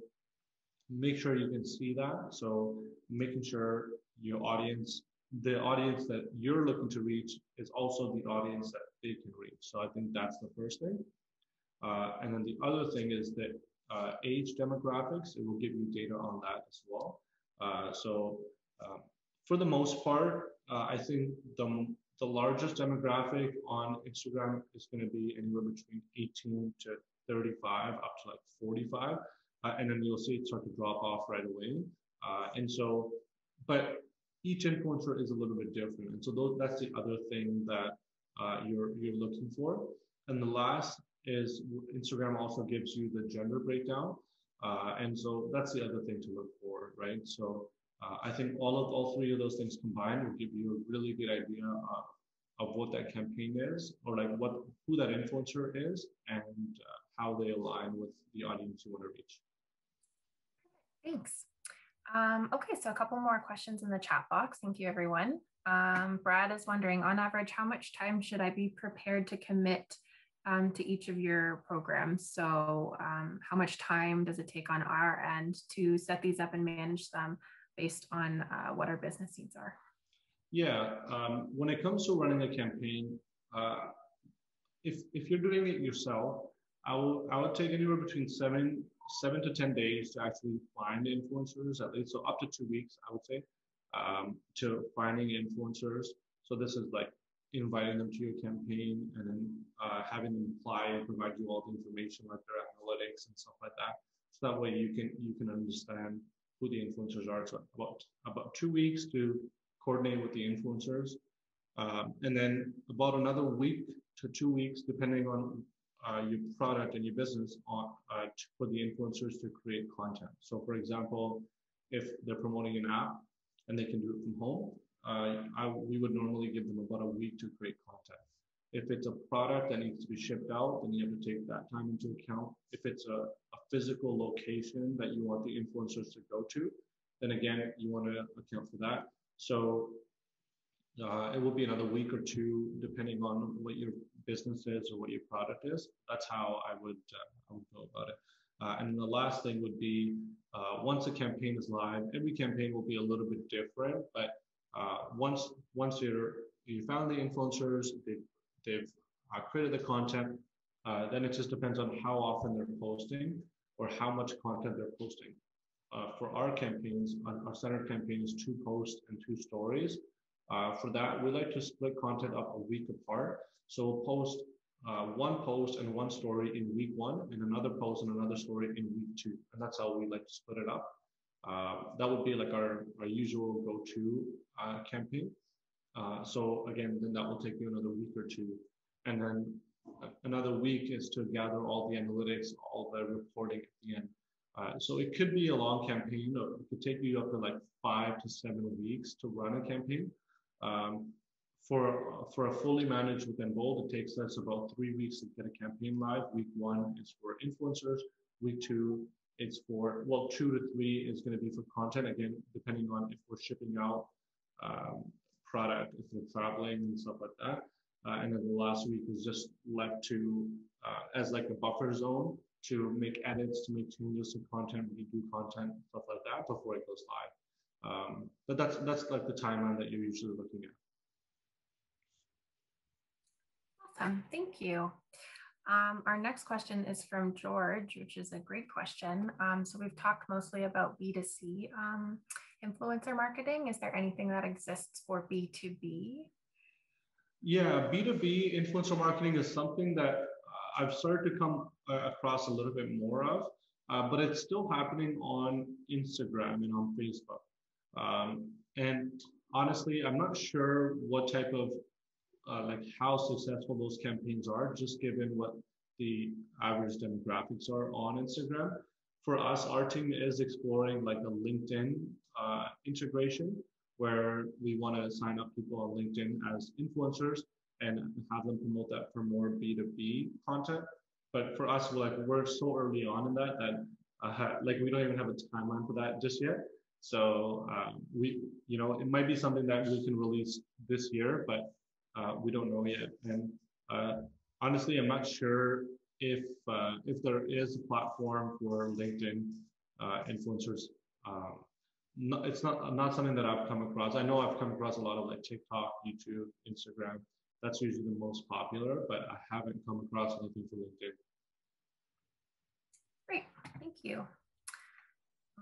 make sure you can see that. So making sure your audience, the audience that you're looking to reach is also the audience that they can reach. So I think that's the first thing. Uh, and then the other thing is that uh, age demographics, it will give you data on that as well. Uh, so um, for the most part, uh, I think the, the largest demographic on Instagram is going to be anywhere between 18 to 35 up to like 45. Uh, and then you'll see it start to drop off right away. Uh, and so, but each influencer is a little bit different. And so those, that's the other thing that uh, you're, you're looking for. And the last is Instagram also gives you the gender breakdown. Uh, and so that's the other thing to look for, right? So uh, I think all of all three of those things combined will give you a really good idea of, of what that campaign is, or like what who that influencer is, and uh, how they align with the audience you want to reach. Thanks. Um, okay, so a couple more questions in the chat box. Thank you, everyone. Um, Brad is wondering, on average, how much time should I be prepared to commit um, to each of your programs. So um, how much time does it take on our end to set these up and manage them based on uh, what our business needs are? Yeah, um, when it comes to running a campaign, uh, if, if you're doing it yourself, I will, I would take anywhere between seven, seven to 10 days to actually find influencers, at least, so up to two weeks, I would say, um, to finding influencers. So this is like inviting them to your campaign and then uh, having them apply and provide you all the information like their analytics and stuff like that. So that way you can you can understand who the influencers are. So about about two weeks to coordinate with the influencers, um, and then about another week to two weeks, depending on uh, your product and your business, on uh, for the influencers to create content. So, for example, if they're promoting an app and they can do it from home, uh, I, we would normally give them about a week to create content. If it's a product that needs to be shipped out, then you have to take that time into account. If it's a, a physical location that you want the influencers to go to, then again, you want to account for that. So uh, it will be another week or two, depending on what your business is or what your product is. That's how I would, uh, I would go about it. Uh, and the last thing would be uh, once a campaign is live, every campaign will be a little bit different, but uh, once once you're you found the influencers, they, they've uh, created the content, then it just depends on how often they're posting or how much content they're posting. Uh, for our campaigns, our standard campaign is two posts and two stories. Uh, for that, we like to split content up a week apart. So we'll post uh, one post and one story in week one, and another post and another story in week two. And that's how we like to split it up. Uh, that would be like our, our usual go-to uh, campaign. Uh, so again, then that will take you another week or two. And then another week is to gather all the analytics, all the reporting at the end. Uh, so it could be a long campaign, or it could take you up to like five to seven weeks to run a campaign. Um, for, for a fully managed with Embold, it takes us about three weeks to get a campaign live. Week one is for influencers. Week two, it's for, well, two to three is going to be for content, again, depending on if we're shipping out um, product, if they're traveling and stuff like that. Uh, and then the last week is just left to, uh, as like a buffer zone to make edits, to make changes to content, redo content, stuff like that before it goes live. Um, but that's that's like the timeline that you're usually looking at. Awesome, thank you. Um, our next question is from George, which is a great question. Um, so we've talked mostly about B2C um, influencer marketing. Is there anything that exists for B2B? Yeah, B2B influencer marketing is something that I've started to come uh, across a little bit more of, uh, but it's still happening on Instagram and on Facebook. Um, and honestly, I'm not sure what type of uh, like how successful those campaigns are, just given what the average demographics are on Instagram. For us, our team is exploring like a LinkedIn uh, integration where we want to sign up people on LinkedIn as influencers and have them promote that for more B2B content. But for us, we're like we're so early on in that that uh, like we don't even have a timeline for that just yet. So um, we, you know, it might be something that we can release this year, but uh, we don't know yet. And uh, honestly, I'm not sure if uh, if there is a platform for LinkedIn uh, influencers. Um, no, it's not not something that I've come across. I know I've come across a lot of like TikTok, YouTube, Instagram. That's usually the most popular, but I haven't come across anything for LinkedIn. Great, thank you.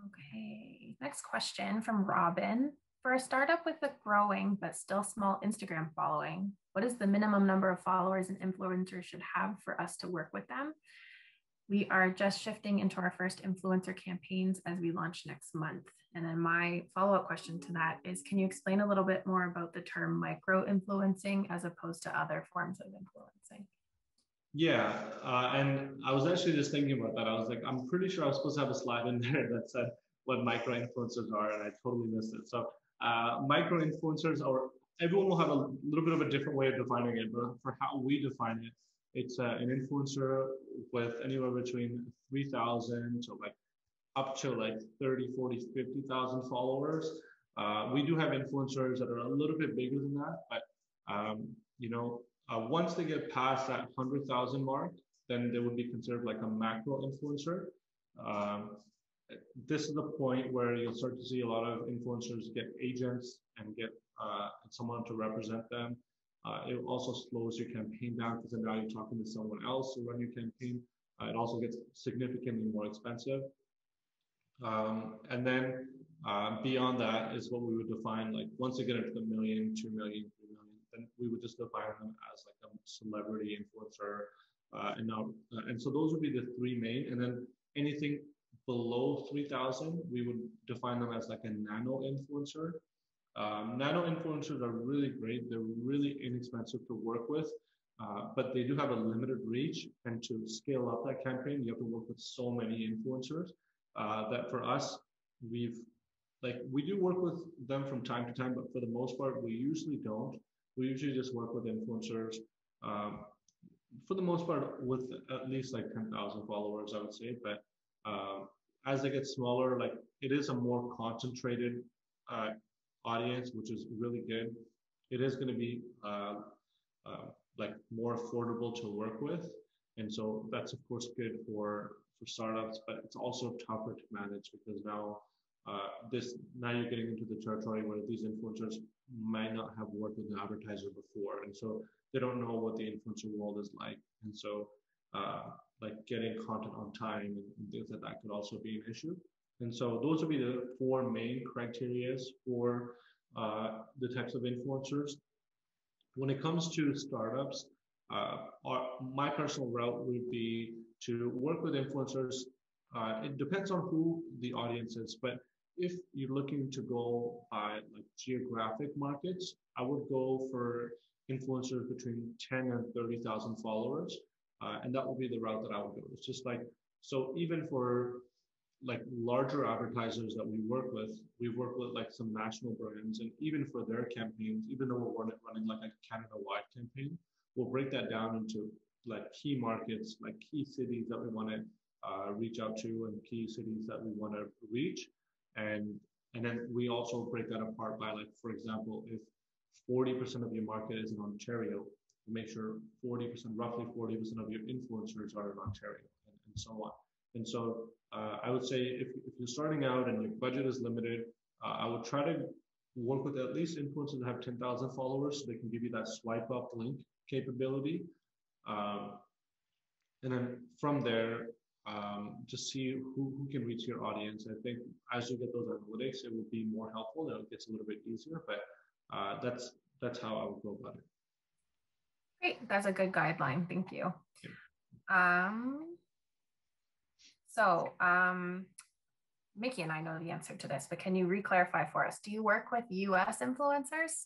Okay, next question from Robin. For a startup with a growing but still small Instagram following, what is the minimum number of followers and influencers should have for us to work with them? We are just shifting into our first influencer campaigns as we launch next month. And then my follow up question to that is Can you explain a little bit more about the term micro influencing as opposed to other forms of influencing? Yeah, uh, and I was actually just thinking about that. I was like, I'm pretty sure I was supposed to have a slide in [LAUGHS] there that said what micro influencers are, and I totally missed it. So, uh, micro influencers, or everyone will have a little bit of a different way of defining it, but for how we define it, it's uh, an influencer with anywhere between 3,000 to like up to like 30, 40, 50,000 followers. Uh, we do have influencers that are a little bit bigger than that, but um, you know, uh, once they get past that 100,000 mark, then they would be considered like a macro influencer. Um, this is the point where you'll start to see a lot of influencers get agents and get uh, someone to represent them. Uh, it also slows your campaign down because now you're talking to someone else to run your campaign. Uh, it also gets significantly more expensive. Um, and then uh, beyond that is what we would define like once you get into the million, two million, three million, then we would just define them as like a celebrity influencer. Uh, and now, uh, and so those would be the three main. And then anything below 3,000, we would define them as like a nano influencer. Um, nano influencers are really great. They're really inexpensive to work with, uh, but they do have a limited reach. And to scale up that campaign, you have to work with so many influencers uh, that for us, we've like we do work with them from time to time, but for the most part, we usually don't. We usually just work with influencers. Um, for the most part, with at least like 10,000 followers, I would say. But uh, as they get smaller, like it is a more concentrated uh, audience, which is really good. It is going to be uh, uh, like more affordable to work with, and so that's of course good for for startups. But it's also tougher to manage because now uh, this now you're getting into the territory where these influencers might not have worked with an advertiser before, and so they don't know what the influencer world is like, and so uh, like getting content on time and things like that could also be an issue. And so those would be the four main criterias for uh, the types of influencers. When it comes to startups, uh, our, my personal route would be to work with influencers. Uh, it depends on who the audience is, but if you're looking to go by like geographic markets, I would go for influencers between 10 and 30,000 followers. Uh, and that would be the route that I would go. It's just like, so even for like larger advertisers that we work with, we work with like some national brands and even for their campaigns, even though we're running, like a Canada-wide campaign, we'll break that down into like key markets, like key cities that we want to uh, reach out to and key cities that we want to reach. And, and then we also break that apart by like, for example, if 40% of your market is in Ontario, make sure 40%, roughly 40% of your influencers are in Ontario and, and so on. And so uh, I would say if, if you're starting out and your budget is limited, uh, I would try to work with at least influencers that have 10,000 followers so they can give you that swipe up link capability. Um, and then from there, um, to see who, who can reach your audience. I think as you get those analytics, it will be more helpful. It gets a little bit easier, but uh, that's that's how I would go about it. Great, that's a good guideline. Thank you. Um, so, um, Mickey and I know the answer to this, but can you re-clarify for us? Do you work with U.S. influencers?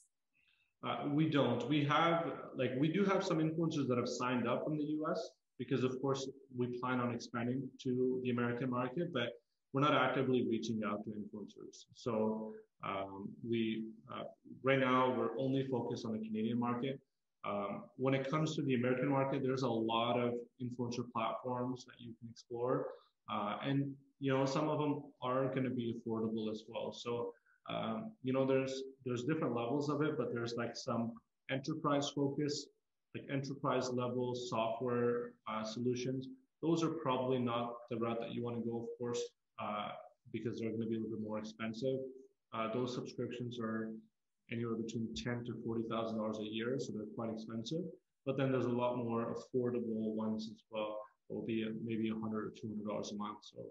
Uh, we don't. We have like we do have some influencers that have signed up from the U.S because of course we plan on expanding to the American market, but we're not actively reaching out to influencers. So um, we uh, right now we're only focused on the Canadian market. Um, when it comes to the American market, there's a lot of influencer platforms that you can explore, uh, and you know some of them are going to be affordable as well. So um, you know there's there's different levels of it, but there's like some enterprise focus like enterprise level software uh, solutions, those are probably not the route that you want to go, of course, uh, because they're going to be a little bit more expensive. Uh, those subscriptions are anywhere between ten to forty thousand dollars a year, so they're quite expensive. But then there's a lot more affordable ones as well. Will be maybe a hundred or two hundred dollars a month. So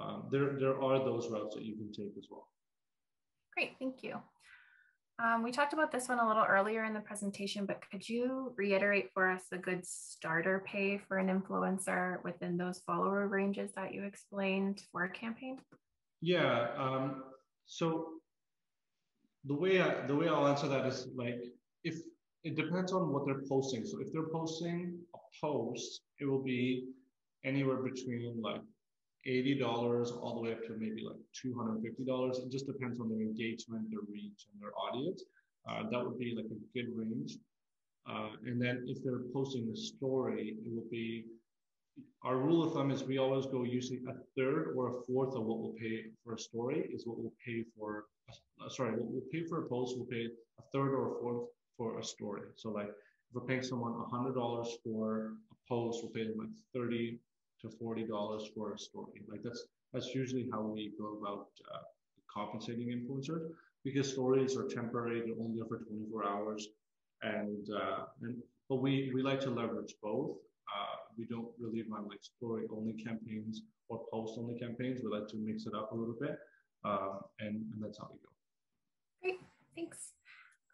um, there there are those routes that you can take as well. Great, thank you. Um, we talked about this one a little earlier in the presentation, but could you reiterate for us a good starter pay for an influencer within those follower ranges that you explained for a campaign? Yeah. Um, so the way I, the way I'll answer that is like if it depends on what they're posting. So if they're posting a post, it will be anywhere between like $80 all the way up to maybe like $250. It just depends on their engagement, their reach, and their audience. Uh, that would be like a good range. Uh, and then if they're posting a story, it will be our rule of thumb is we always go usually a third or a fourth of what we'll pay for a story is what we'll pay for. Uh, sorry, what we'll pay for a post, we'll pay a third or a fourth for a story. So like if we're paying someone $100 for a post, we'll pay them like 30 to forty dollars for a story. Like that's that's usually how we go about uh, compensating influencers because stories are temporary; they're only for 24 hours, and uh, and but we we like to leverage both. Uh, we don't really run like story only campaigns or post only campaigns. We like to mix it up a little bit, uh, and and that's how we go. Great, thanks.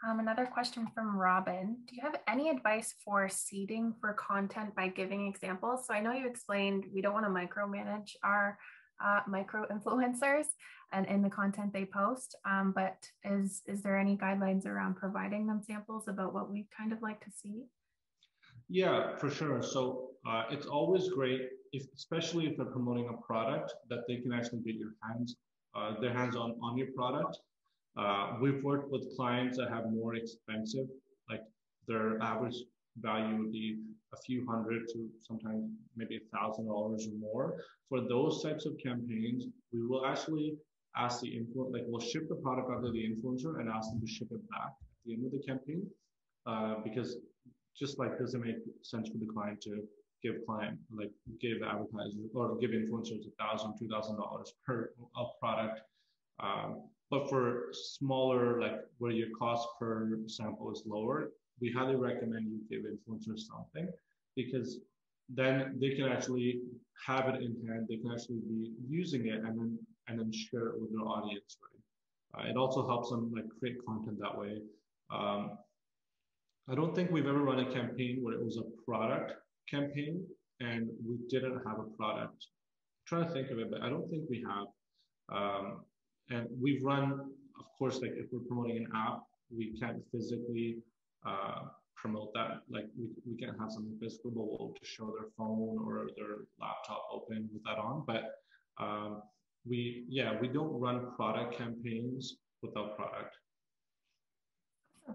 Um, another question from Robin. Do you have any advice for seeding for content by giving examples? So I know you explained we don't want to micromanage our uh, micro influencers and in the content they post, um, but is, is there any guidelines around providing them samples about what we kind of like to see? Yeah, for sure. So uh, it's always great, if, especially if they're promoting a product, that they can actually get your hands, uh, their hands on on your product. Uh, we've worked with clients that have more expensive, like their average value would be a few hundred to sometimes maybe a thousand dollars or more. For those types of campaigns, we will actually ask the influencer, like we'll ship the product out to the influencer and ask them to ship it back at the end of the campaign, uh, because just like doesn't make sense for the client to give client like give advertisers or give influencers a thousand, two thousand dollars per a product. Um, but for smaller, like where your cost per sample is lower, we highly recommend you give influencers something because then they can actually have it in hand. They can actually be using it and then and then share it with their audience, right? Uh, it also helps them like create content that way. Um, I don't think we've ever run a campaign where it was a product campaign and we didn't have a product. I'm trying to think of it, but I don't think we have. Um, and we've run, of course, like if we're promoting an app, we can't physically uh, promote that. Like we, we can't have something physical to show their phone or their laptop open with that on. But um, we, yeah, we don't run product campaigns without product.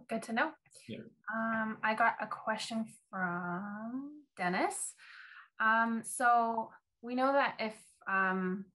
Good to know. Yeah. Um, I got a question from Dennis. Um, so we know that if um,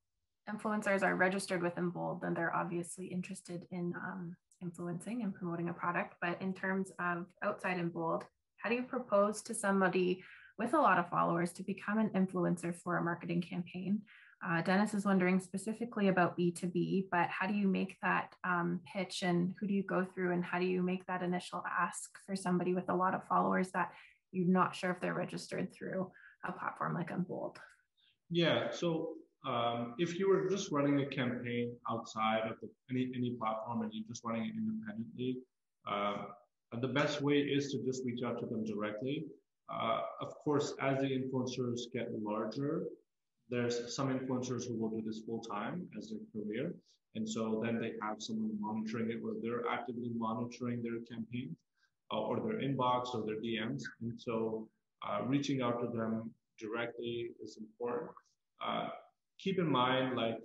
influencers are registered with Embold, then they're obviously interested in um, influencing and promoting a product. But in terms of outside Embold, how do you propose to somebody with a lot of followers to become an influencer for a marketing campaign? Uh, Dennis is wondering specifically about B2B, but how do you make that um, pitch and who do you go through and how do you make that initial ask for somebody with a lot of followers that you're not sure if they're registered through a platform like Embold? Yeah, so um, if you were just running a campaign outside of the, any, any platform and you're just running it independently, uh, the best way is to just reach out to them directly. Uh, of course, as the influencers get larger, there's some influencers who will do this full time as their career. And so then they have someone monitoring it where they're actively monitoring their campaigns uh, or their inbox or their DMs. And so uh, reaching out to them directly is important. Keep in mind, like,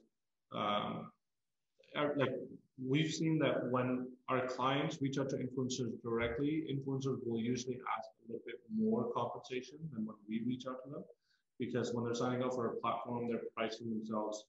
um, like we've seen that when our clients reach out to influencers directly, influencers will usually ask a little bit more compensation than when we reach out to them because when they're signing up for a platform, they're pricing themselves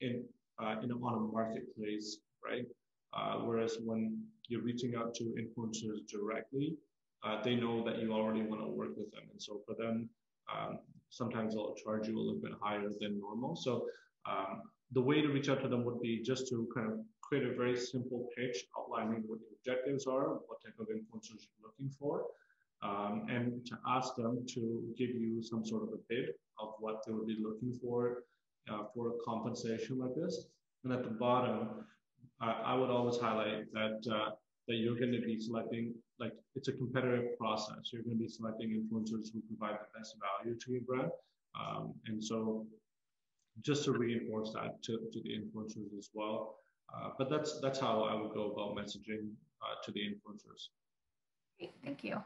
in, uh, in on a marketplace, right? Uh, whereas when you're reaching out to influencers directly, uh, they know that you already want to work with them, and so for them, um, sometimes they'll charge you a little bit higher than normal. So um, the way to reach out to them would be just to kind of create a very simple pitch outlining what the objectives are, what type of influencers you're looking for, um, and to ask them to give you some sort of a bid of what they would be looking for uh, for compensation like this. And at the bottom, uh, I would always highlight that uh, that you're going to be selecting like it's a competitive process. You're going to be selecting influencers who provide the best value to your brand. Um, and so just to reinforce that to, to the influencers as well. Uh, but that's that's how I would go about messaging uh, to the influencers. Great, thank you.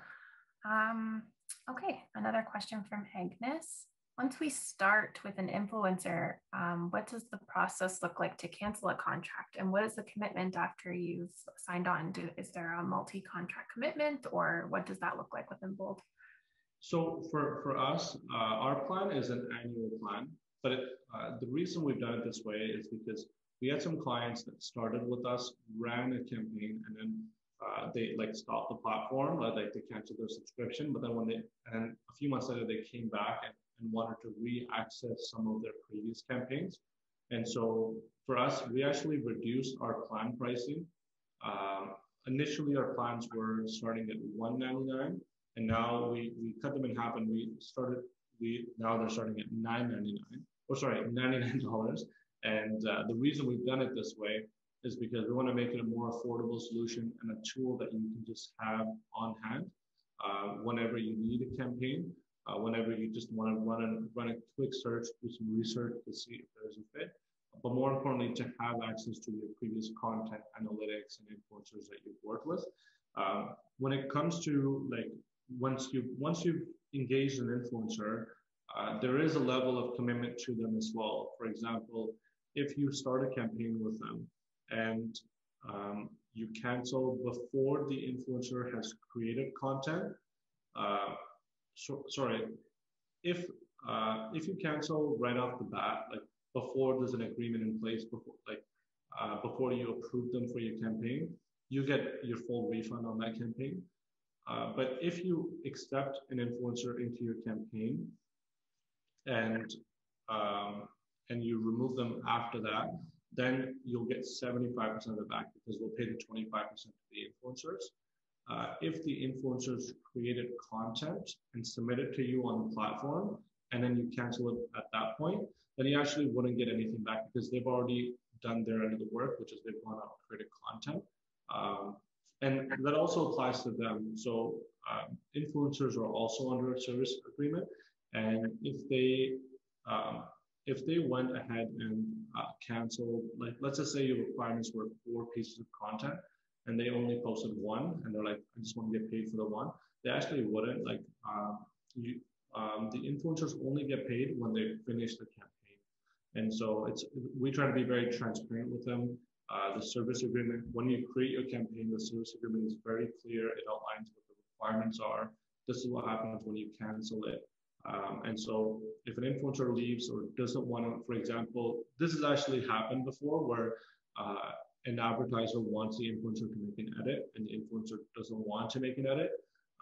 Um, okay, another question from Agnes. Once we start with an influencer, um, what does the process look like to cancel a contract? And what is the commitment after you've signed on? Do, is there a multi-contract commitment or what does that look like with Embold? So for, for us, uh, our plan is an annual plan, but it, uh, the reason we've done it this way is because we had some clients that started with us, ran a campaign, and then uh, they like stopped the platform, like they canceled their subscription. But then when they and a few months later they came back and and wanted to re-access some of their previous campaigns. And so for us, we actually reduced our plan pricing. Um, initially, our plans were starting at 199 and now we, we cut them in half and we started, we now they're starting at 999 or sorry, $99. And uh, the reason we've done it this way is because we want to make it a more affordable solution and a tool that you can just have on hand uh, whenever you need a campaign uh, whenever you just want to run a, run a quick search, do some research to see if there's a fit. But more importantly, to have access to your previous content analytics and influencers that you've worked with. Um, when it comes to like once you once you've engaged an influencer, uh, there is a level of commitment to them as well. For example, if you start a campaign with them and um, you cancel before the influencer has created content, uh, so, sorry, if uh, if you cancel right off the bat, like before there's an agreement in place, before like uh, before you approve them for your campaign, you get your full refund on that campaign. Uh, but if you accept an influencer into your campaign and um, and you remove them after that, then you'll get 75% of it back because we'll pay the 25% to the influencers. Uh, if the influencers created content and submit it to you on the platform, and then you cancel it at that point, then you actually wouldn't get anything back because they've already done their end of the work, which is they've gone out and created content. Um, and that also applies to them. So um, influencers are also under a service agreement, and if they um, if they went ahead and uh, canceled, like let's just say your requirements were four pieces of content, and they only posted one, and they're like, I just want to get paid for the one. They actually wouldn't. Like um, you, um, the influencers only get paid when they finish the campaign, and so it's we try to be very transparent with them. Uh, the service agreement, when you create your campaign, the service agreement is very clear. It outlines what the requirements are. This is what happens when you cancel it. Um, and so if an influencer leaves or doesn't want to, for example, this has actually happened before where uh, an advertiser wants the influencer to make an edit and the influencer doesn't want to make an edit,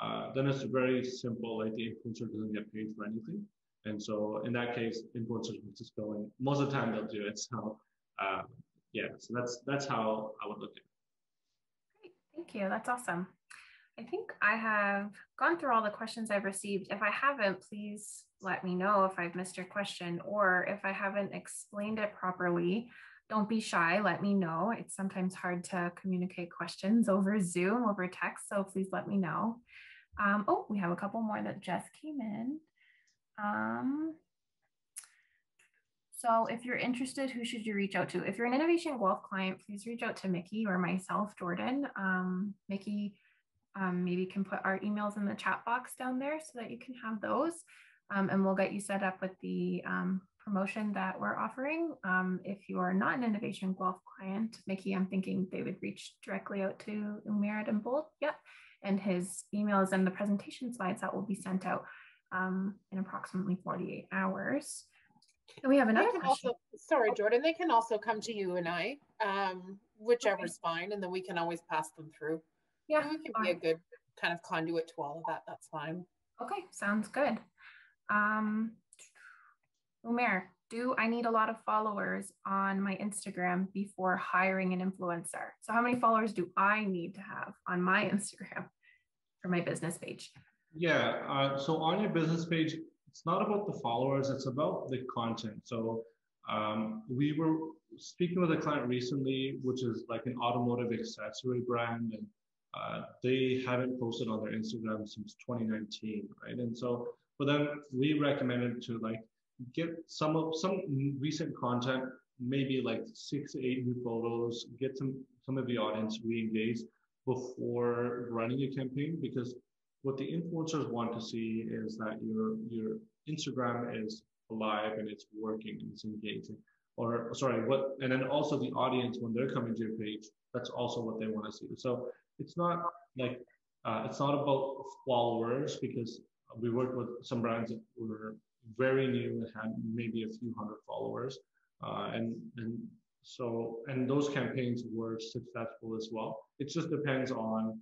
uh, then it's very simple. Like the influencer doesn't get paid for anything. And so in that case, influencers will just go and most of the time they'll do it. So uh, yeah, so that's that's how I would look at it. Great, thank you. That's awesome. I think I have gone through all the questions I've received. If I haven't, please let me know if I've missed your question or if I haven't explained it properly. Don't be shy, let me know. It's sometimes hard to communicate questions over Zoom, over text, so please let me know. Um, oh, we have a couple more that just came in. Um, so if you're interested, who should you reach out to? If you're an Innovation Guelph client, please reach out to Mickey or myself, Jordan. Um, Mickey um, maybe can put our emails in the chat box down there so that you can have those. Um, and we'll get you set up with the um, promotion that we're offering. Um, if you are not an Innovation Guelph client, Mickey, I'm thinking they would reach directly out to Umair Embold. Yep. And his emails and the presentation slides that will be sent out um, in approximately 48 hours. And we have another question. also, sorry, Jordan, they can also come to you and I, um, whichever's fine, and then we can always pass them through. yeah. We can be a good kind of conduit to all of that. That's fine. Okay, sounds good. Um, Umair, do I need a lot of followers on my Instagram before hiring an influencer? So how many followers do I need to have on my [LAUGHS] Instagram for my business page? Yeah. Uh, so on your business page, it's not about the followers, it's about the content. So um, we were speaking with a client recently, which is like an automotive accessory brand, and uh, they haven't posted on their Instagram since 2019, right? And so for them, we recommended to like get some of some recent content, maybe like six eight new photos, get some some of the audience re-engaged before running a campaign because what the influencers want to see is that your your Instagram is alive and it's working and it's engaging. Or sorry, what and then also the audience when they're coming to your page, that's also what they want to see. So it's not like uh, it's not about followers because we worked with some brands that were very new and had maybe a few hundred followers, uh, and and so and those campaigns were successful as well. It just depends on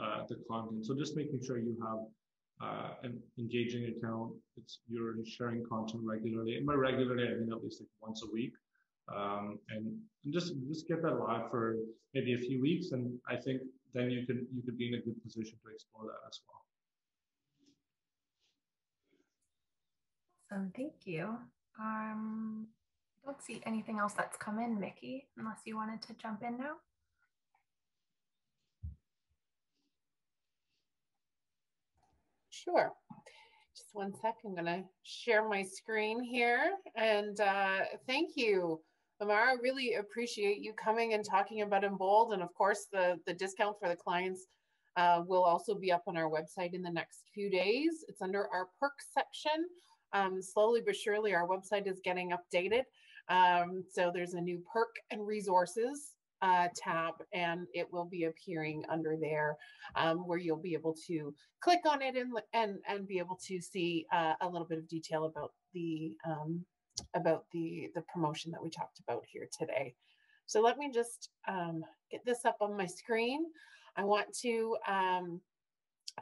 uh, the content. So just making sure you have uh, an engaging account. It's you're sharing content regularly, and by regularly I mean at least like once a week, um, and, and just just get that live for maybe a few weeks, and I think then you could you could be in a good position to explore that as well. So thank you. Um, I don't see anything else that's come in, Mickey, unless you wanted to jump in now. Sure. Just one sec. I'm going to share my screen here. And uh, thank you, Amara. Really appreciate you coming and talking about Embold. And of course, the, the discount for the clients uh, will also be up on our website in the next few days. It's under our perks section. Um, slowly but surely, our website is getting updated. Um, so there's a new perk and resources uh, tab and it will be appearing under there um, where you'll be able to click on it and and, and be able to see uh, a little bit of detail about the um, about the the promotion that we talked about here today. So let me just um, get this up on my screen. I want to um,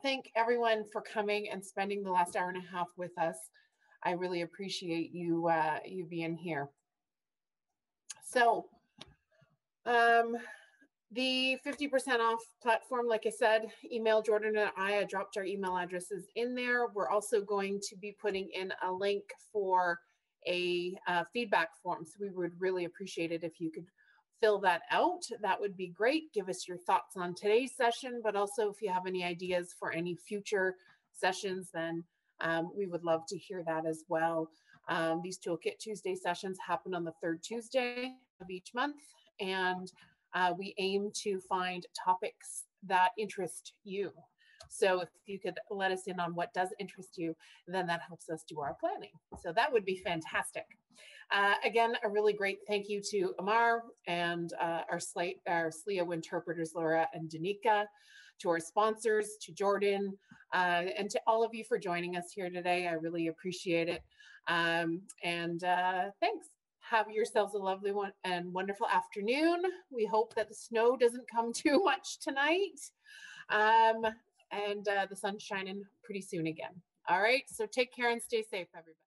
thank everyone for coming and spending the last hour and a half with us. I really appreciate you uh, you being here. So um, the 50% off platform, like I said, email Jordan and I, I dropped our email addresses in there. We're also going to be putting in a link for a uh, feedback form. So we would really appreciate it if you could fill that out. That would be great. Give us your thoughts on today's session, but also if you have any ideas for any future sessions, then um, we would love to hear that as well. Um, these Toolkit Tuesday sessions happen on the third Tuesday of each month, and uh, we aim to find topics that interest you. So if you could let us in on what does interest you, then that helps us do our planning. So that would be fantastic. Uh, again, a really great thank you to Amar and uh, our, slate, our SLIA interpreters, Laura and Danica, to our sponsors, to Jordan, uh, and to all of you for joining us here today. I really appreciate it. Um, and uh, thanks. Have yourselves a lovely one and wonderful afternoon. We hope that the snow doesn't come [LAUGHS] too much tonight. Um, and uh, the sun's shining pretty soon again. All right, so take care and stay safe, everybody.